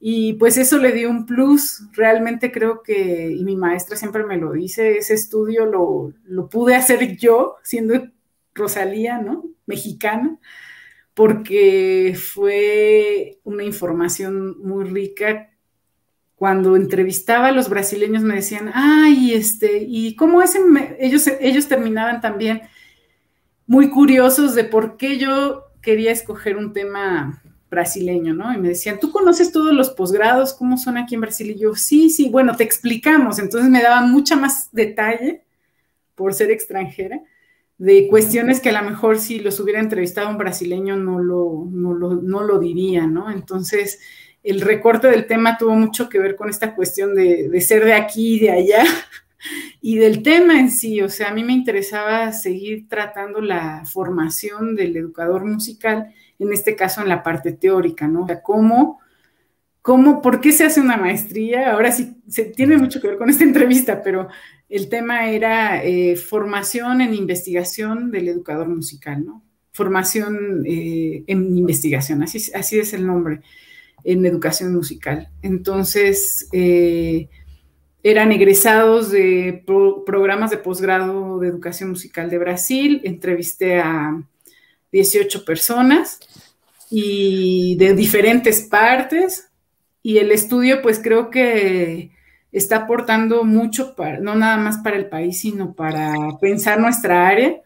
Y pues eso le dio un plus. Realmente creo que, y mi maestra siempre me lo dice, ese estudio lo, lo pude hacer yo, siendo Rosalía, ¿no? Mexicana, porque fue una información muy rica. Cuando entrevistaba a los brasileños me decían, ay, este, ¿y cómo es? Ellos, ellos terminaban también muy curiosos de por qué yo quería escoger un tema brasileño, ¿no? Y me decían, ¿tú conoces todos los posgrados? ¿Cómo son aquí en Brasil? Y yo, sí, sí, bueno, te explicamos. Entonces me daba mucha más detalle por ser extranjera de cuestiones que a lo mejor si los hubiera entrevistado un brasileño no lo, no lo, diría, ¿no? Entonces, el recorte del tema tuvo mucho que ver con esta cuestión de, de ser de aquí y de allá (laughs) y del tema en sí. O sea, a mí me interesaba seguir tratando la formación del educador musical, en este caso en la parte teórica, ¿no? O sea, cómo, cómo, por qué se hace una maestría. Ahora sí, se tiene mucho que ver con esta entrevista, pero el tema era eh, formación en investigación del educador musical, ¿no? Formación eh, en investigación, así, así es el nombre, en educación musical. Entonces, eh, eran egresados de programas de posgrado de educación musical de Brasil. Entrevisté a 18 personas y de diferentes partes. Y el estudio, pues creo que está aportando mucho, para, no nada más para el país, sino para pensar nuestra área,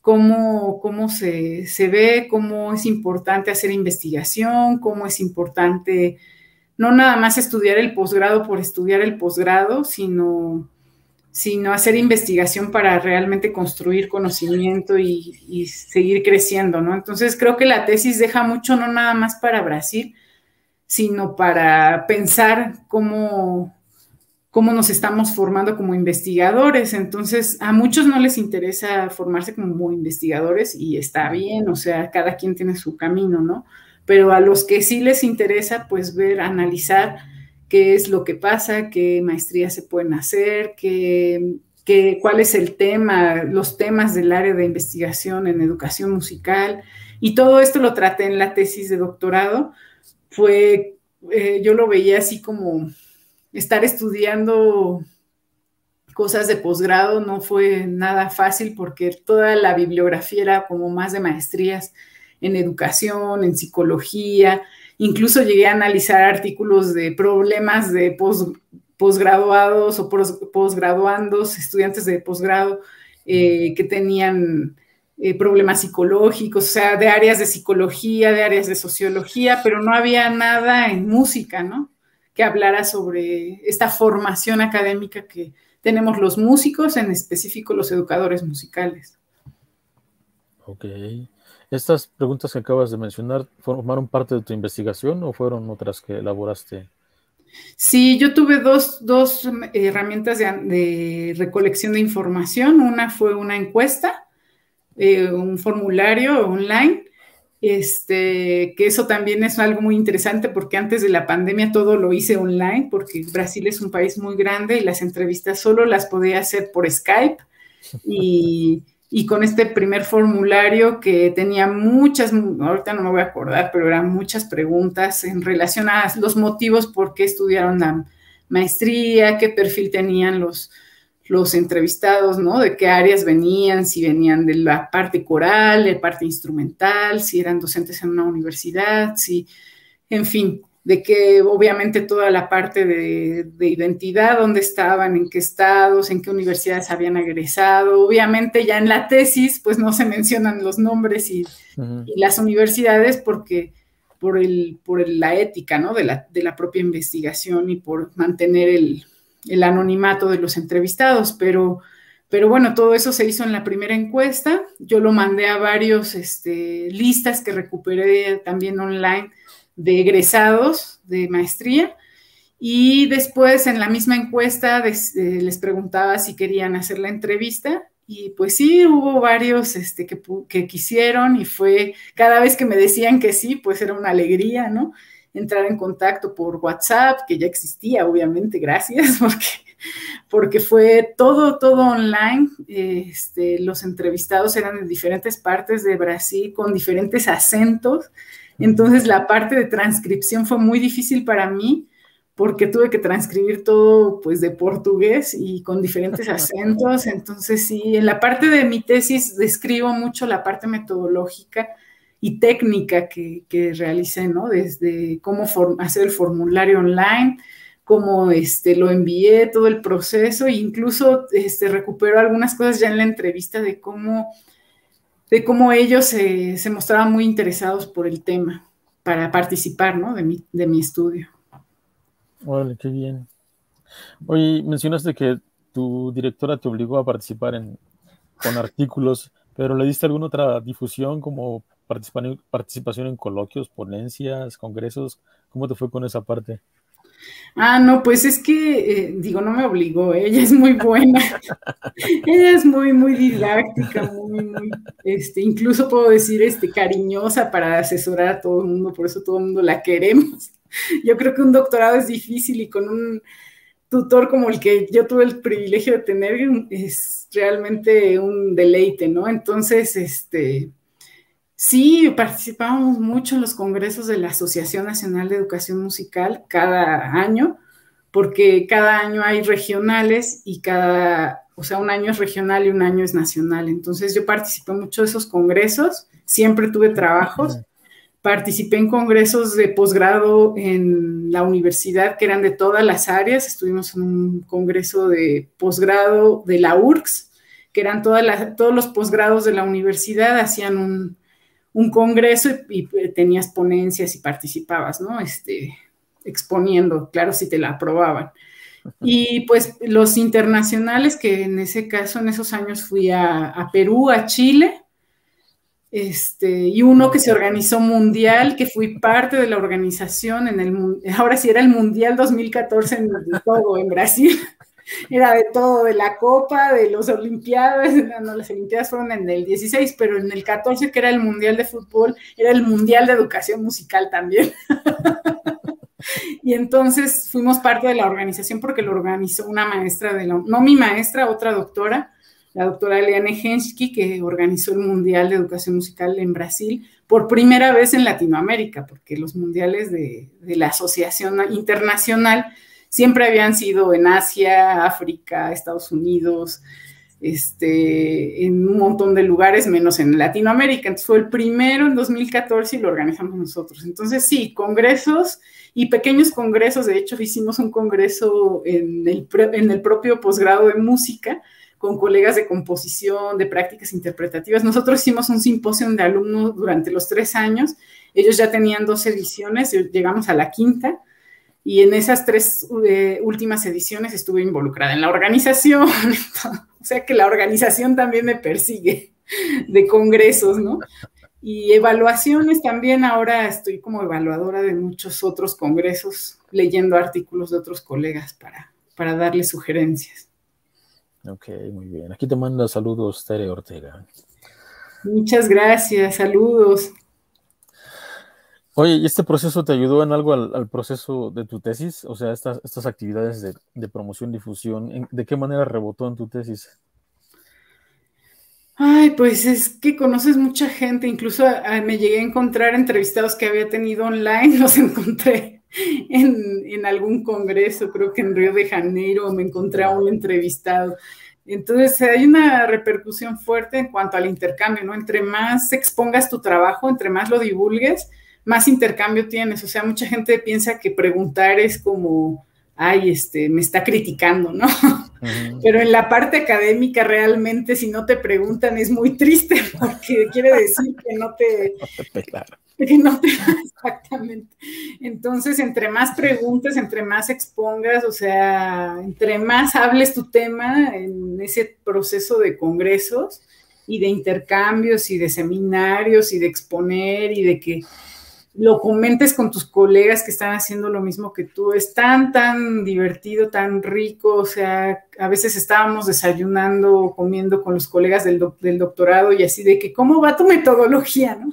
cómo, cómo se, se ve, cómo es importante hacer investigación, cómo es importante no nada más estudiar el posgrado por estudiar el posgrado, sino, sino hacer investigación para realmente construir conocimiento y, seguir creciendo, ¿no? Entonces creo que la tesis deja mucho, no nada más para Brasil, sino para pensar cómo, cómo nos estamos formando como investigadores. Entonces, a muchos no les interesa formarse como investigadores y está bien, o sea, cada quien tiene su camino, ¿no? pero a los que sí les interesa, pues ver, analizar qué es lo que pasa, qué maestrías se pueden hacer, qué, cuál es el tema, los temas del área de investigación en educación musical. Y todo esto lo traté en la tesis de doctorado. Fue, eh, yo lo veía así como estar estudiando cosas de posgrado no fue nada fácil porque toda la bibliografía era como más de maestrías en educación, en psicología, incluso llegué a analizar artículos de problemas de posgraduados o posgraduandos, estudiantes de posgrado eh, que tenían eh, problemas psicológicos, o sea, de áreas de psicología, de áreas de sociología, pero no había nada en música, ¿no? Que hablara sobre esta formación académica que tenemos los músicos, en específico los educadores musicales. Ok. ¿Estas preguntas que acabas de mencionar formaron parte de tu investigación o fueron otras que elaboraste? Sí, yo tuve dos, herramientas de, recolección de información. Una fue una encuesta, eh, un formulario online, este, que eso también es algo muy interesante porque antes de la pandemia todo lo hice online porque Brasil es un país muy grande y las entrevistas solo las podía hacer por Skype (laughs) y y con este primer formulario que tenía muchas, ahorita no me voy a acordar, pero eran muchas preguntas en relación a los motivos por qué estudiaron la maestría, qué perfil tenían los, los entrevistados, ¿no? De qué áreas venían, si venían de la parte coral, de parte instrumental, si eran docentes en una universidad, si, en fin, de que obviamente toda la parte de, identidad, dónde estaban, en qué estados, en qué universidades habían egresado. Obviamente ya en la tesis pues no se mencionan los nombres y, las universidades porque por, el, por la ética ¿no? de, la, de la propia investigación y por mantener el, el anonimato de los entrevistados, pero... Pero bueno, todo eso se hizo en la primera encuesta. Yo lo mandé a varios este, listas que recuperé también online de egresados de maestría. Y después en la misma encuesta eh, les preguntaba si querían hacer la entrevista y pues sí, hubo varios este, que, que, quisieron y fue, cada vez que me decían que sí, pues era una alegría, ¿no? Entrar en contacto por WhatsApp, que ya existía, obviamente, gracias, (laughs) porque, porque fue todo, todo online. Este, los entrevistados eran de diferentes partes de Brasil, con diferentes acentos. Entonces la parte de transcripción fue muy difícil para mí porque tuve que transcribir todo pues de portugués y con diferentes acentos. Entonces sí, en la parte de mi tesis describo mucho la parte metodológica y técnica que, que realicé, ¿no? Desde cómo hacer el formulario online, cómo este, lo envié, todo el proceso, e incluso este, recupero algunas cosas ya en la entrevista de cómo de cómo ellos se mostraban muy interesados por el tema para participar ¿no? de, mi, de mi estudio. Órale, qué bien. Oye, mencionaste que tu directora te obligó a participar en, con artículos, pero ¿le diste alguna otra difusión como participación en coloquios, ponencias, congresos? ¿Cómo te fue con esa parte? Ah, no, pues es que, eh, digo, no me obligó, ¿eh? ella es muy buena, (laughs) ella es muy, muy didáctica, muy, muy, este, incluso puedo decir, este, cariñosa para asesorar a todo el mundo, por eso todo el mundo la queremos. Yo creo que un doctorado es difícil y con un tutor como el que yo tuve el privilegio de tener es realmente un deleite, ¿no? Entonces, este, Sí, participábamos mucho en los congresos de la Asociación Nacional de Educación Musical cada año, porque cada año hay regionales y cada, o sea, un año es regional y un año es nacional. Entonces yo participé mucho de esos congresos, siempre tuve trabajos, participé en congresos de posgrado en la universidad que eran de todas las áreas, estuvimos en un congreso de posgrado de la URCS, que eran todas todos los posgrados de la universidad, hacían un un congreso y, tenías ponencias y participabas, ¿no? Este, exponiendo, claro, si te la aprobaban. Y pues los internacionales, que en ese caso, en esos años fui a, Perú, a Chile, este, y uno que se organizó mundial, que fui parte de la organización en el, ahora sí era el Mundial 2014 en todo, en Brasil era de todo, de la Copa, de los Olimpiadas, (laughs) no, las Olimpiadas fueron en el 16, pero en el 14, que era el Mundial de Fútbol, era el Mundial de Educación Musical también. (laughs) y entonces fuimos parte de la organización porque lo organizó una maestra de la, no mi maestra, otra doctora, la doctora Eliane Hensky, que organizó el Mundial de Educación Musical en Brasil por primera vez en Latinoamérica, porque los mundiales de, de la Asociación Internacional siempre habían sido en Asia, África, Estados Unidos, este, en un montón de lugares, menos en Latinoamérica. Entonces fue el primero en 2014 y lo organizamos nosotros. Entonces sí, congresos y pequeños congresos. De hecho, hicimos un congreso en el, en el propio posgrado de música con colegas de composición, de prácticas interpretativas. Nosotros hicimos un simposio de alumnos durante los tres años. Ellos ya tenían dos ediciones, llegamos a la quinta y en esas tres eh, últimas ediciones estuve involucrada en la organización, (laughs) o sea que la organización también me persigue de congresos, ¿no? Y evaluaciones también, ahora estoy como evaluadora de muchos otros congresos, leyendo artículos de otros colegas para, para darle sugerencias. Ok, muy bien. Aquí te manda saludos Tere Ortega. Muchas gracias, saludos. Oye, ¿y este proceso te ayudó en algo al, proceso de tu tesis? O sea, estas, estas actividades de, de promoción, difusión, ¿de qué manera rebotó en tu tesis? Ay, pues es que conoces mucha gente, incluso me llegué a encontrar entrevistados que había tenido online, (laughs) los encontré en, en, algún congreso, creo que en Río de Janeiro me encontré a un entrevistado. Entonces hay una repercusión fuerte en cuanto al intercambio, ¿no? Entre más expongas tu trabajo, entre más lo divulgues, más intercambio tienes. O sea, mucha gente piensa que preguntar es como, ay, este, me está criticando, ¿no? Pero en la parte académica realmente si no te preguntan es muy triste (laughs) porque quiere decir que no te... Que no te... Exactamente. Entonces, entre más preguntas, entre más expongas, o sea, entre más hables tu tema en ese proceso de congresos y de intercambios y de seminarios y de exponer y de que lo comentes con tus colegas que están haciendo lo mismo que tú. Es tan, tan divertido, tan rico. O sea, a veces estábamos desayunando, comiendo con los colegas del, del, doctorado y así de que, ¿cómo va tu metodología? ¿no?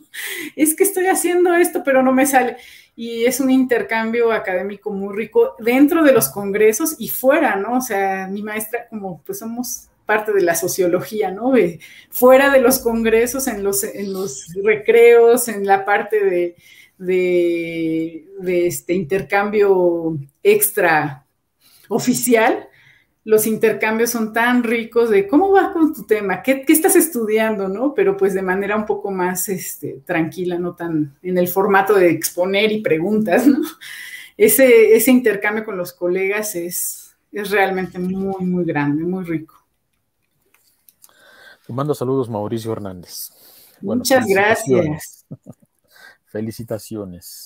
Es que estoy haciendo esto, pero no me sale. Y es un intercambio académico muy rico dentro de los congresos y fuera, ¿no? O sea, mi maestra, como pues somos parte de la sociología, ¿no? fuera de los congresos, en los, en los recreos, en la parte de de, este intercambio extra oficial, los intercambios son tan ricos de cómo va con tu tema, ¿Qué, estás estudiando, ¿no? Pero pues de manera un poco más este, tranquila, no tan en el formato de exponer y preguntas, ¿no? Ese, ese intercambio con los colegas es, es realmente muy, muy grande, muy rico. Te mando saludos, Mauricio Hernández. Muchas gracias. (laughs) Felicitaciones.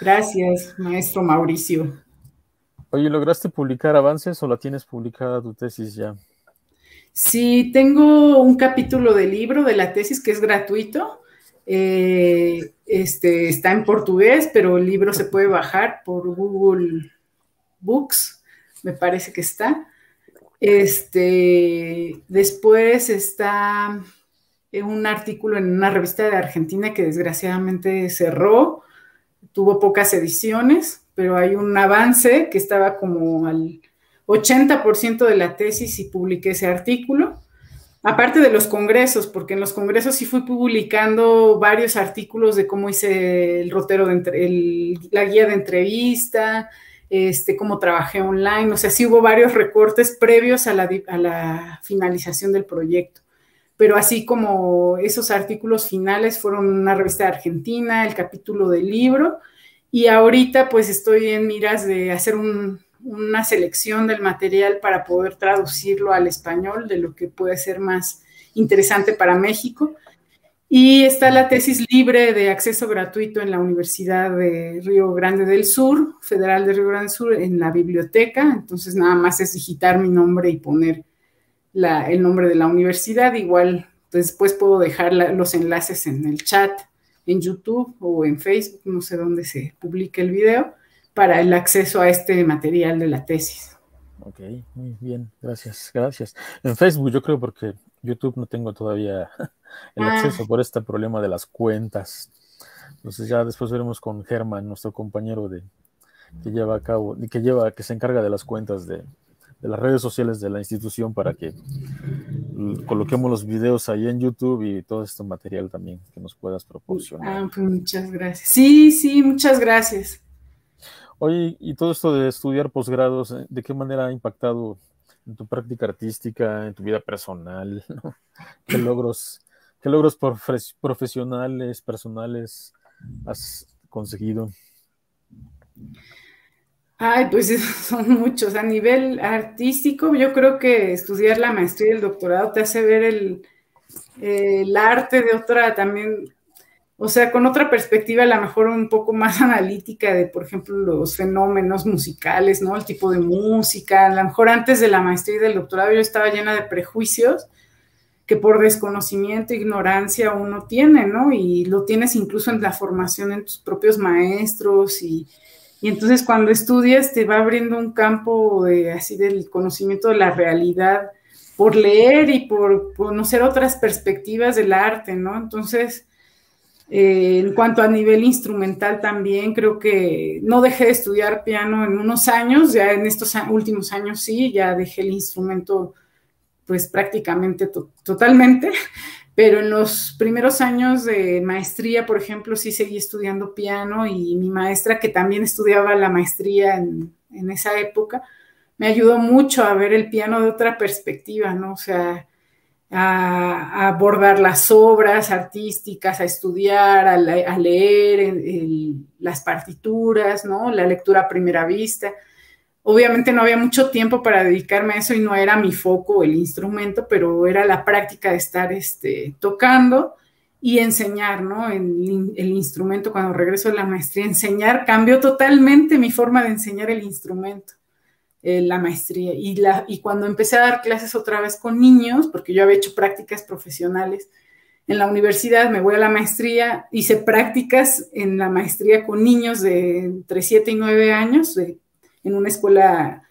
Gracias, maestro Mauricio. Oye, ¿lograste publicar avances o la tienes publicada tu tesis ya? Sí, tengo un capítulo del libro de la tesis que es gratuito. Eh, este, está en portugués, pero el libro se puede bajar por Google Books, me parece que está. Este, después está un artículo en una revista de Argentina que desgraciadamente cerró, tuvo pocas ediciones, pero hay un avance que estaba como al 80% de la tesis y publiqué ese artículo. Aparte de los congresos, porque en los congresos sí fui publicando varios artículos de cómo hice el rotero de la guía de entrevista, este, cómo trabajé online, o sea, sí hubo varios recortes previos a la finalización del proyecto. Pero así como esos artículos finales fueron una revista de Argentina, el capítulo del libro, y ahorita pues estoy en miras de hacer un, una selección del material para poder traducirlo al español, de lo que puede ser más interesante para México. Y está la tesis libre de acceso gratuito en la Universidad de Río Grande del Sur, Federal de Río Grande del Sur, en la biblioteca. Entonces nada más es digitar mi nombre y poner el nombre de la universidad. Igual después puedo dejar los enlaces en el chat, en YouTube o en Facebook, no sé dónde se publique el video para el acceso a este material de la tesis. Ok, muy bien, gracias, gracias. En Facebook yo creo porque YouTube no tengo todavía (laughs) el ah. acceso por este problema de las cuentas. Entonces ya después veremos con Germán, nuestro compañero de que lleva a cabo, que lleva, que se encarga de las cuentas de, de las redes sociales de la institución para que coloquemos los videos ahí en YouTube y todo este material también que nos puedas proporcionar. Ah, pues muchas gracias. Sí, sí, muchas gracias. Oye, y todo esto de estudiar posgrados, eh, ¿de qué manera ha impactado en tu práctica artística, en tu vida personal? (laughs) ¿Qué logros, qué logros profesionales, personales has conseguido? Ay, pues (laughs) son muchos. A nivel artístico, yo creo que estudiar la maestría y el doctorado te hace ver el, arte de otra también o sea, con otra perspectiva, a lo mejor un poco más (laughs) analítica de, por ejemplo, los fenómenos musicales, ¿no? El tipo de música. A lo mejor antes de la maestría y del doctorado yo estaba llena de prejuicios que por desconocimiento, ignorancia uno tiene, ¿no? Y lo tienes incluso en la formación en tus propios maestros y, y entonces cuando estudias te va abriendo un campo de, así del conocimiento de la realidad por leer y por conocer otras perspectivas del arte, ¿no? Entonces, eh, en cuanto a nivel instrumental también, creo que no dejé de estudiar piano en unos años, ya en estos últimos años sí, ya dejé el instrumento pues prácticamente totalmente, pero en los primeros años de maestría, por ejemplo, sí seguí estudiando piano y mi maestra, que también estudiaba la maestría en, esa época, me ayudó mucho a ver el piano de otra perspectiva, ¿no? O sea, a, abordar las obras artísticas, a estudiar, a, leer las partituras, ¿no? La lectura a primera vista. Obviamente no había mucho tiempo para dedicarme a eso y no era mi foco el instrumento, pero era la práctica de estar este, tocando y enseñar, ¿no? El, instrumento cuando regreso a la maestría, enseñar cambió totalmente mi forma de enseñar el instrumento. Eh, la maestría. Y, la, y cuando empecé a dar clases otra vez con niños, porque yo había hecho prácticas profesionales en la universidad, me voy a la maestría, hice prácticas en la maestría con niños de entre 7 y 9 años en una escuela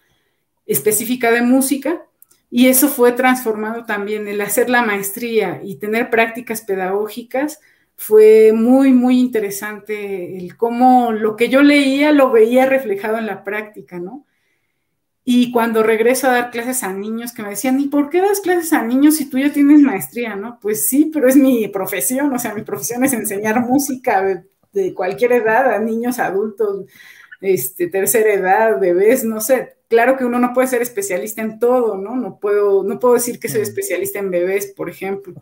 específica de música. Y eso fue transformado también, el hacer la maestría y tener prácticas pedagógicas fue muy, muy interesante el cómo lo que yo leía lo veía reflejado en la práctica, ¿no? Y cuando regreso a dar clases a niños que me decían, ¿y por qué das clases a niños si tú ya tienes maestría? ¿no? Pues sí, pero es mi profesión, o sea, mi profesión es enseñar música de, cualquier edad, a niños, adultos, este, tercera edad, bebés, no sé. Claro que uno no puede ser especialista en todo, ¿no? No puedo, no puedo decir que soy especialista en bebés, por ejemplo,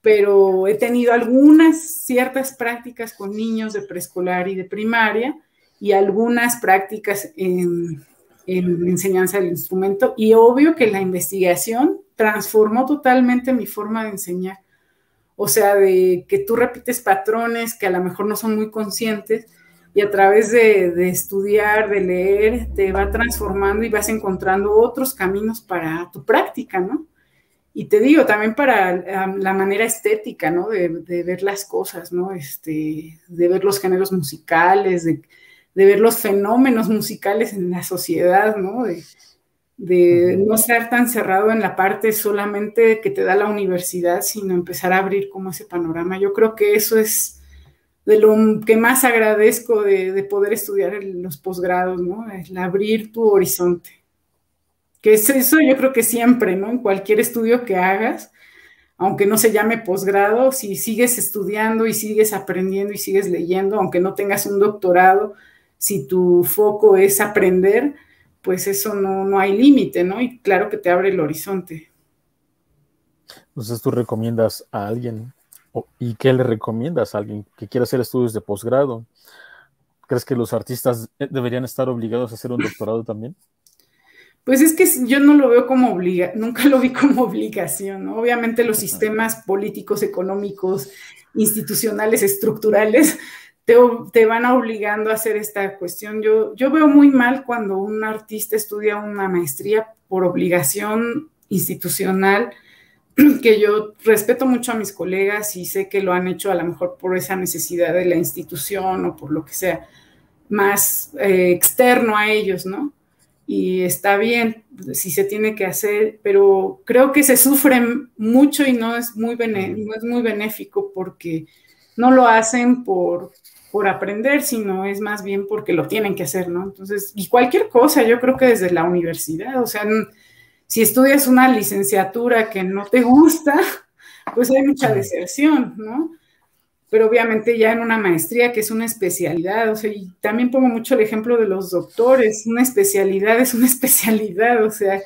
pero he tenido algunas ciertas prácticas con niños de preescolar y de primaria y algunas prácticas en en enseñanza del instrumento y obvio que la investigación transformó totalmente mi forma de enseñar. O sea, de que tú repites patrones que a lo mejor no son muy conscientes y a través de, estudiar, de leer, te va transformando y vas encontrando otros caminos para tu práctica, ¿no? y te digo, también para la manera estética, ¿no? De, ver las cosas, ¿no? Este, de ver los géneros musicales, de, ver los fenómenos musicales en la sociedad, ¿no? De, no estar tan cerrado en la parte solamente que te da la universidad, sino empezar a abrir como ese panorama. Yo creo que eso es de lo que más agradezco de, poder estudiar los posgrados, ¿no? El abrir tu horizonte que es eso yo creo que siempre, ¿no? En cualquier estudio que hagas, aunque no se llame posgrado, si sigues estudiando y sigues aprendiendo y sigues leyendo, aunque no tengas un doctorado, si tu foco es aprender, pues eso no, no hay límite, ¿no? Y claro que te abre el horizonte. Entonces tú recomiendas a alguien, ¿y qué le recomiendas a alguien que quiera hacer estudios de posgrado? ¿Crees que los artistas eh, deberían estar obligados a hacer un doctorado también? Pues es que yo no lo veo como obliga, nunca lo vi como obligación, ¿no? Obviamente los sistemas políticos, económicos, institucionales, estructurales, te, van obligando a hacer esta cuestión. Yo, yo veo muy mal cuando un artista estudia una maestría por obligación institucional, (clears throat) que yo respeto mucho a mis colegas y sé que lo han hecho a lo mejor por esa necesidad de la institución o por lo que sea más eh, externo a ellos, ¿no? y está bien si se tiene que hacer, pero creo que se sufre mucho y no es muy, no es muy benéfico porque no lo hacen por, por aprender, sino es más bien porque lo tienen que hacer, ¿no? Entonces, y cualquier cosa, yo creo que desde la universidad, o sea, si estudias una licenciatura que no te gusta, pues hay mucha deserción, ¿no? pero obviamente ya en una maestría que es una especialidad, o sea, y también pongo mucho el ejemplo de los doctores, una especialidad es una (laughs) especialidad, o sea,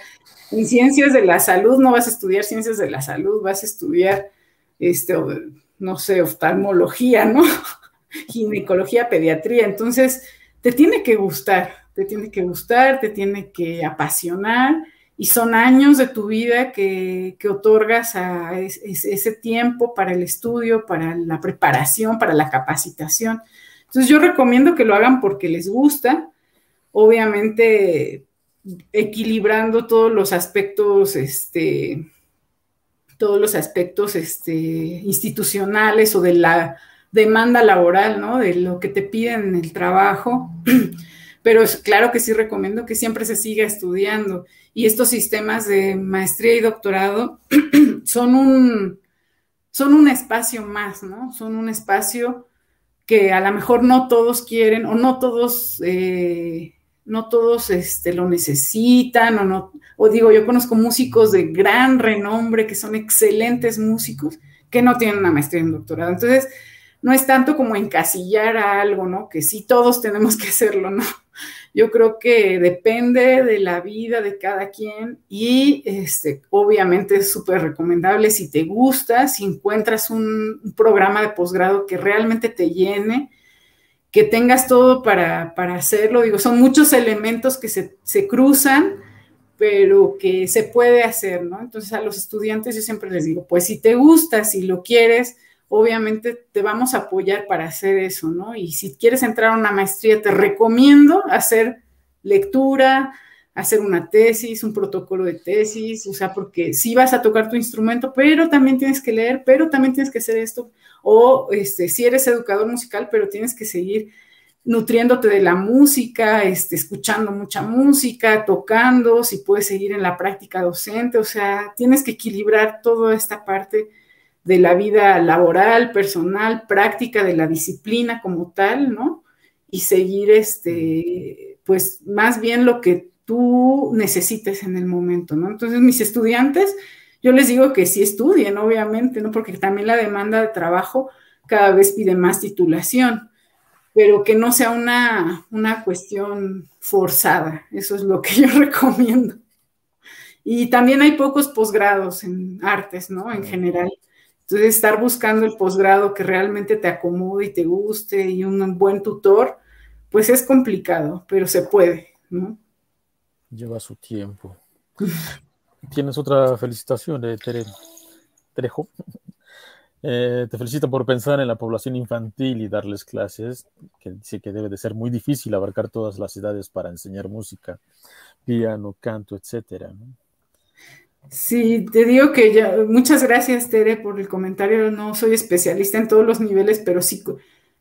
en ciencias de la salud no vas a estudiar ciencias de la salud, vas a estudiar, este, no sé, oftalmología, ¿no? (laughs) Ginecología, pediatría, entonces te tiene que gustar, te tiene que gustar, te tiene que apasionar y son años de tu vida que, otorgas a ese tiempo para el estudio, para la preparación, para la capacitación. Entonces yo recomiendo que lo hagan porque les gusta, obviamente equilibrando todos los aspectos, este, todos los aspectos este, institucionales o de la demanda laboral, ¿no? De lo que te piden en el trabajo. (clears throat) Pero claro que sí recomiendo que siempre se siga estudiando y estos sistemas de maestría y doctorado (clears throat) son un, son un espacio más, ¿no? Son un espacio que a lo mejor no todos quieren o no todos, eh, no todos este, lo necesitan o no, o digo, yo conozco músicos de gran renombre que son excelentes músicos que no tienen una maestría y un doctorado. Entonces, no es tanto como encasillar a algo, ¿no? Que sí todos tenemos que hacerlo, ¿no? Yo creo que depende de la vida de cada quien y este, obviamente es súper recomendable si te gusta, si encuentras un, programa de posgrado que realmente te llene, que tengas todo para, hacerlo. Digo, son muchos elementos que se, se cruzan, pero que se puede hacer, ¿no? Entonces a los estudiantes yo siempre les digo, pues si te gusta, si lo quieres, obviamente te vamos a apoyar para hacer eso, ¿no? Y si quieres entrar a una maestría, te recomiendo hacer lectura, hacer una tesis, un protocolo de tesis, o sea, porque sí vas a tocar tu instrumento, pero también tienes que leer, pero también tienes que hacer esto, o este, si eres educador musical, pero tienes que seguir nutriéndote de la música, este, escuchando mucha música, tocando, si puedes seguir en la práctica docente, o sea, tienes que equilibrar toda esta parte de la vida laboral, personal, práctica de la disciplina como tal, ¿no? Y seguir, este, pues más bien lo que tú necesites en el momento, ¿no? Entonces, mis estudiantes, yo les digo que sí estudien, obviamente, ¿no? Porque también la demanda de trabajo cada vez pide más titulación, pero que no sea una, una cuestión forzada, eso es lo que yo (laughs) recomiendo. Y también hay pocos posgrados en artes, ¿no? En general. Entonces, estar buscando el posgrado que realmente te acomode y te guste y un buen tutor, pues es complicado, pero se puede, ¿no? Lleva su tiempo. Tienes otra felicitación de Tere, Terejo. Eh, te felicito por pensar en la población infantil y darles clases, que dice que debe de ser muy difícil abarcar todas las edades para enseñar música, piano, canto, etcétera. Sí, te digo que ya, muchas gracias, Tere, por el comentario. No soy especialista en todos los niveles, pero sí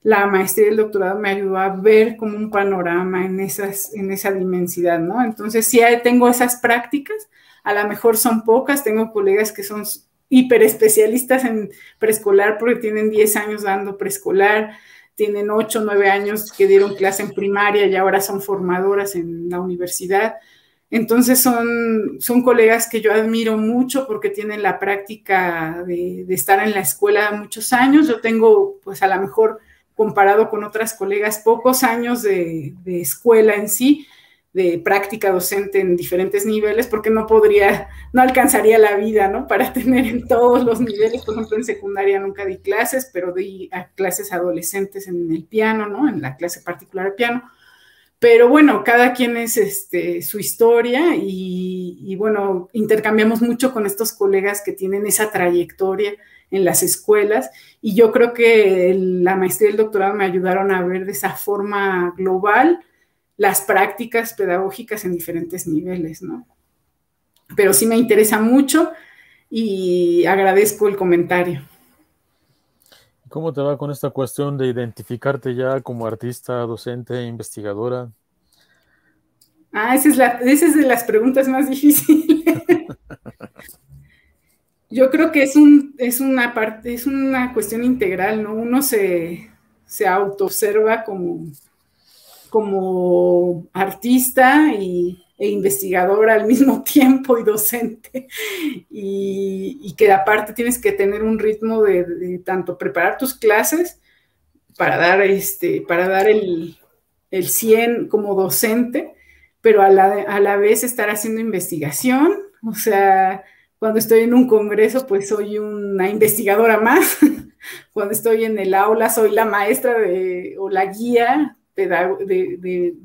la maestría y el doctorado me ayudó a ver como un panorama en, esas, en esa dimensidad, ¿no? Entonces, sí tengo esas prácticas, a lo mejor son pocas, tengo colegas que son hiper especialistas en preescolar porque tienen 10 años dando preescolar, tienen 8, 9 años que dieron clase en primaria y ahora son formadoras en la universidad. Entonces son, son colegas que yo admiro mucho porque tienen la práctica de, estar en la escuela muchos años. Yo tengo, pues a lo mejor comparado con otras colegas, pocos años de, escuela en sí, de práctica docente en diferentes niveles, porque no podría, no alcanzaría la vida, ¿no? Para (laughs) tener en todos los niveles, por ejemplo, en secundaria nunca di clases, pero di a clases adolescentes en el piano, ¿no? En la clase particular de piano pero bueno, cada quien es este, su historia y, bueno, intercambiamos mucho con estos colegas que tienen esa trayectoria en las escuelas y yo creo que la maestría y el doctorado me ayudaron a ver de esa forma global las prácticas pedagógicas en diferentes niveles, ¿no? Pero sí me interesa mucho y agradezco el comentario. ¿Cómo te va con esta cuestión de identificarte ya como artista, docente, investigadora? Ah, esa es, la, esa es de las preguntas más (laughs) difíciles. Yo creo que es, un, es una parte, es una cuestión integral, ¿no? Uno se, se autoobserva como, como artista y, e investigadora al mismo (laughs) tiempo y docente, y, que aparte tienes que tener un ritmo de, tanto preparar tus clases para dar, este, para dar el, el 100 como docente, pero a la, a la vez estar haciendo investigación, o sea, cuando estoy en un congreso, pues soy una investigadora más. (laughs) Cuando estoy en el aula, soy la maestra de, o la guía de,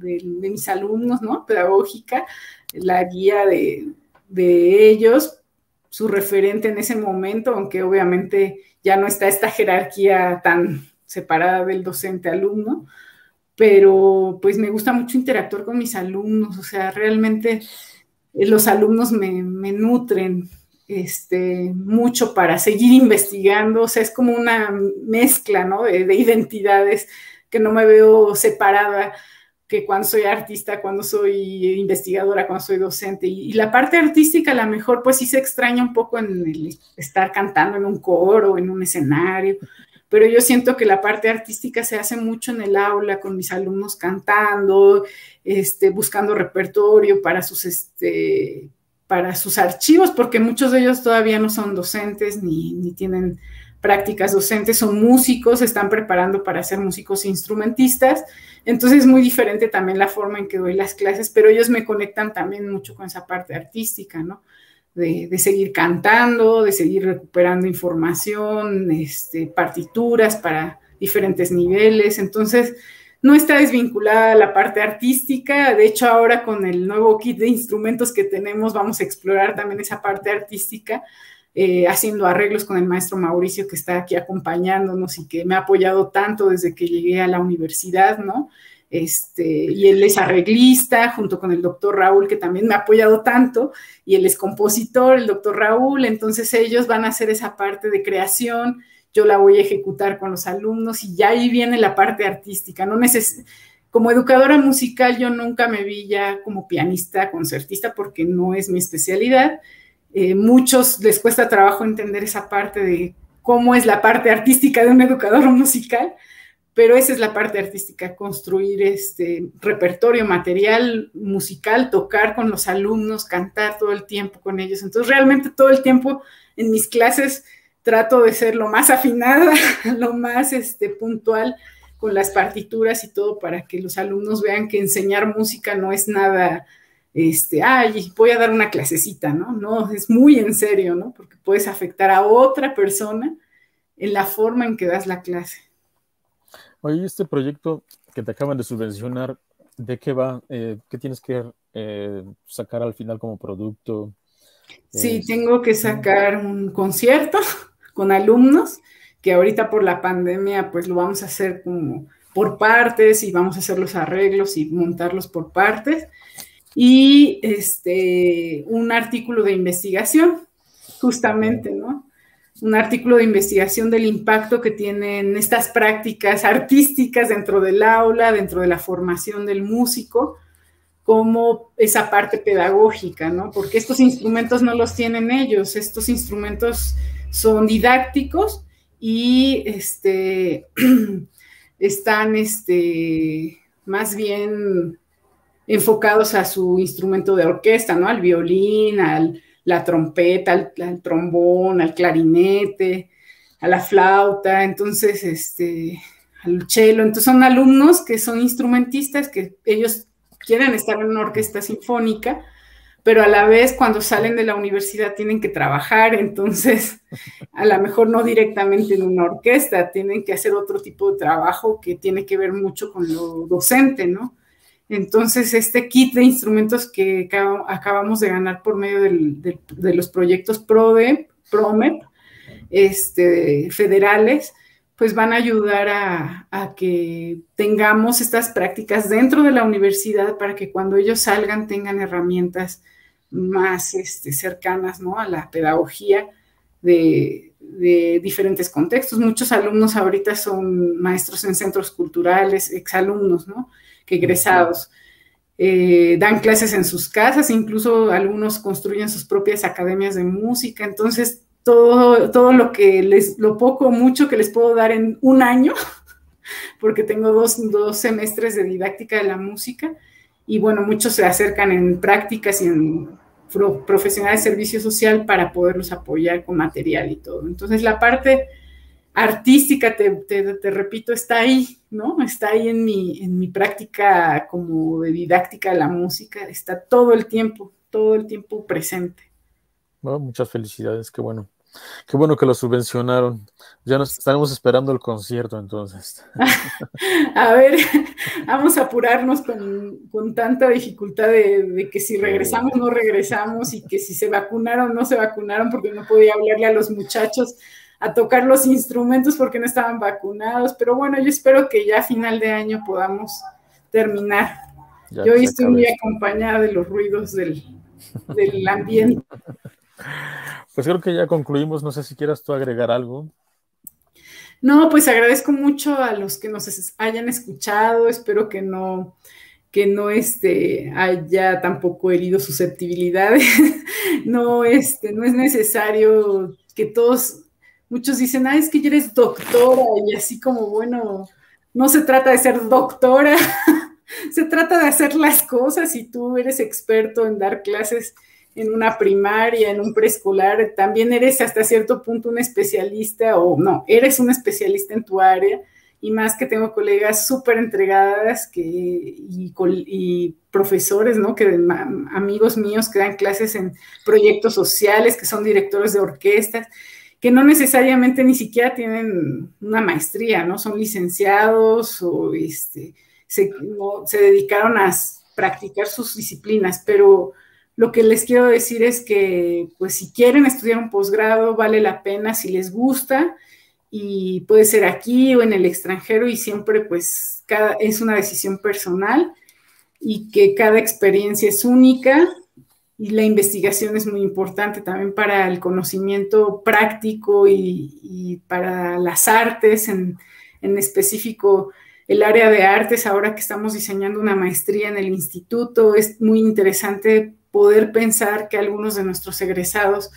mis alumnos, ¿no? Pedagógica, la guía de, ellos, su referente en ese momento, aunque obviamente ya no está esta jerarquía tan separada del docente-alumno, pero pues me gusta mucho interactuar con mis alumnos, o sea, realmente eh, los alumnos me, nutren este, mucho para seguir investigando, o sea, es como una mezcla, ¿no? De, de identidades que no me veo separada que cuando soy artista, cuando soy investigadora, cuando soy docente. Y, la parte artística a lo mejor pues sí se extraña un poco en el estar cantando en un coro, en un escenario, pero yo siento que la parte artística se hace mucho en el aula con mis alumnos cantando, este, buscando repertorio para sus, este, para sus archivos, porque muchos de ellos todavía no son docentes ni, ni tienen prácticas docentes, son músicos, se están preparando para ser músicos instrumentistas. Entonces es muy diferente también la forma en que doy las clases, pero ellos me conectan también mucho con esa parte artística, ¿no? De, seguir cantando, de seguir recuperando información, este, partituras para diferentes niveles. Entonces, no está desvinculada la parte artística. De hecho, ahora con el nuevo kit de instrumentos que tenemos, vamos a explorar también esa parte artística eh, haciendo arreglos con el maestro Mauricio que está aquí acompañándonos y que me ha apoyado tanto desde que llegué a la universidad, ¿no? Este, y él es arreglista, junto con el doctor Raúl, que también me ha apoyado tanto, y él es compositor, el doctor Raúl, entonces ellos van a hacer esa parte de creación, yo la voy a ejecutar con los alumnos, y ya ahí viene la parte artística, no neces como educadora musical yo nunca me vi ya como pianista, concertista, porque no es mi especialidad, eh, muchos les cuesta trabajo entender esa parte de cómo es la parte artística de un educador musical, pero esa es la parte artística, construir este repertorio, material musical, tocar con los alumnos, cantar todo el tiempo con ellos. Entonces, realmente todo el tiempo en mis clases trato de ser lo más afinada, (laughs) lo más este, puntual con las partituras y todo para que los alumnos vean que enseñar música no es nada este, ay, voy a dar una clasecita, ¿no? No, es muy en serio, ¿no? Porque puedes afectar a otra persona en la forma en que das la clase. Oye, este proyecto que te acaban de subvencionar, ¿de qué va? Eh, ¿Qué tienes que eh, sacar al final como producto? Sí, eh, tengo que sacar un concierto (laughs) con alumnos, que ahorita por la pandemia pues lo vamos a hacer como por partes y vamos a hacer los arreglos y montarlos por partes y este, un artículo de investigación, justamente, ¿no? Un artículo de investigación del impacto que tienen estas prácticas artísticas dentro del aula, dentro de la formación del músico, como esa parte pedagógica, ¿no? Porque estos instrumentos no los tienen ellos, estos instrumentos son didácticos y este, (clears throat) están este, más bien enfocados a su instrumento de orquesta, ¿no? Al violín, a la trompeta, al, trombón, al clarinete, a la flauta, entonces, este, al cello. Entonces son alumnos que son instrumentistas, que ellos quieren estar en una orquesta sinfónica, pero a la vez cuando salen de la universidad tienen que trabajar, entonces (laughs) a lo mejor no directamente en una orquesta, tienen que hacer otro tipo de trabajo que tiene que ver mucho con lo docente, ¿no? Entonces, este kit de instrumentos que acabamos de ganar por medio de los proyectos PRODE, PROMEP, este, federales, pues van a ayudar a, que tengamos estas prácticas dentro de la universidad para que cuando ellos salgan tengan herramientas más este, cercanas ¿no? a la pedagogía de, de, diferentes contextos. Muchos alumnos ahorita son maestros en centros culturales, exalumnos, ¿no? Egresados. Eh, dan clases en sus casas, incluso algunos construyen sus propias academias de música, entonces todo, todo lo que les, lo poco o mucho que les puedo dar en un año, (laughs) porque tengo dos, dos semestres de didáctica de la música, y bueno, muchos se acercan en prácticas y en profesionales de servicio social para poderlos apoyar con material y todo. Entonces la parte artística, te, te, repito, está ahí, ¿no? Está ahí en mi, en mi práctica como de didáctica de la música, está todo el tiempo, todo el tiempo presente. muchas felicidades, qué bueno. Qué bueno que lo subvencionaron. Ya nos estaremos esperando el concierto entonces. (laughs) a ver, (laughs) vamos a apurarnos con, tanta dificultad de, de, que si regresamos, no regresamos y que si se vacunaron, no se vacunaron porque no podía hablarle a los muchachos a tocar los instrumentos porque no estaban vacunados, pero bueno, yo espero que ya a final de año podamos terminar. yo estoy muy acompañada de los ruidos del, del ambiente. (laughs) Pues creo que ya concluimos, no sé si quieras tú agregar algo. No, pues agradezco mucho a los que nos hayan escuchado, espero que no, que no este, haya tampoco herido susceptibilidades. (laughs) no, este, no es necesario que todos muchos dicen, ah, es que ya eres doctora y así como, bueno, no se trata de ser doctora, (laughs) se trata de hacer las cosas y tú eres experto en dar clases en una primaria, en un preescolar, también eres hasta cierto punto un especialista o no, eres un especialista en tu área y más que tengo colegas súper entregadas que, y, profesores, ¿no? Que amigos míos que dan clases en proyectos sociales, que son directores de orquestas que no necesariamente ni siquiera tienen una maestría, ¿no? Son licenciados o este, se, dedicaron a practicar sus disciplinas, pero lo que les quiero decir es que, pues, si quieren estudiar un posgrado, vale la pena si les gusta y puede ser aquí o en el extranjero y siempre, pues, cada, es una decisión personal y que cada experiencia es única y la investigación es muy importante también para el conocimiento práctico y, para las artes, en, en, específico. El área de artes, ahora que estamos diseñando una maestría en el instituto, es muy interesante poder pensar que algunos de nuestros egresados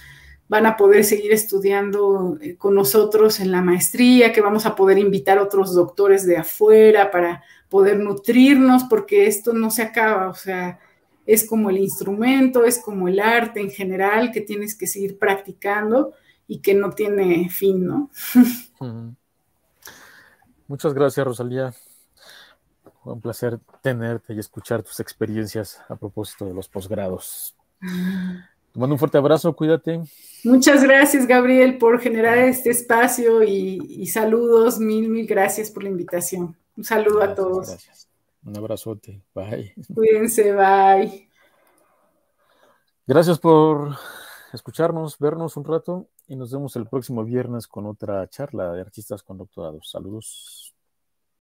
van a poder seguir estudiando eh, con nosotros en la maestría, que vamos a poder invitar a otros doctores de afuera para poder nutrirnos, porque esto no se acaba, o sea, es como el instrumento, es como el arte en general que tienes que seguir practicando y que no tiene fin, ¿no? (laughs) Muchas gracias, Rosalía. Fue un placer tenerte y escuchar tus experiencias a propósito de los posgrados. Te mando un fuerte abrazo, cuídate. Muchas gracias, Gabriel, por generar este espacio y, saludos. Mil, mil gracias por la invitación. Un saludo a todos. Gracias. Un abrazote. Bye. Cuídense, bye. Gracias por escucharnos, vernos un rato y nos vemos el próximo viernes con otra charla de artistas con doctorados. Saludos.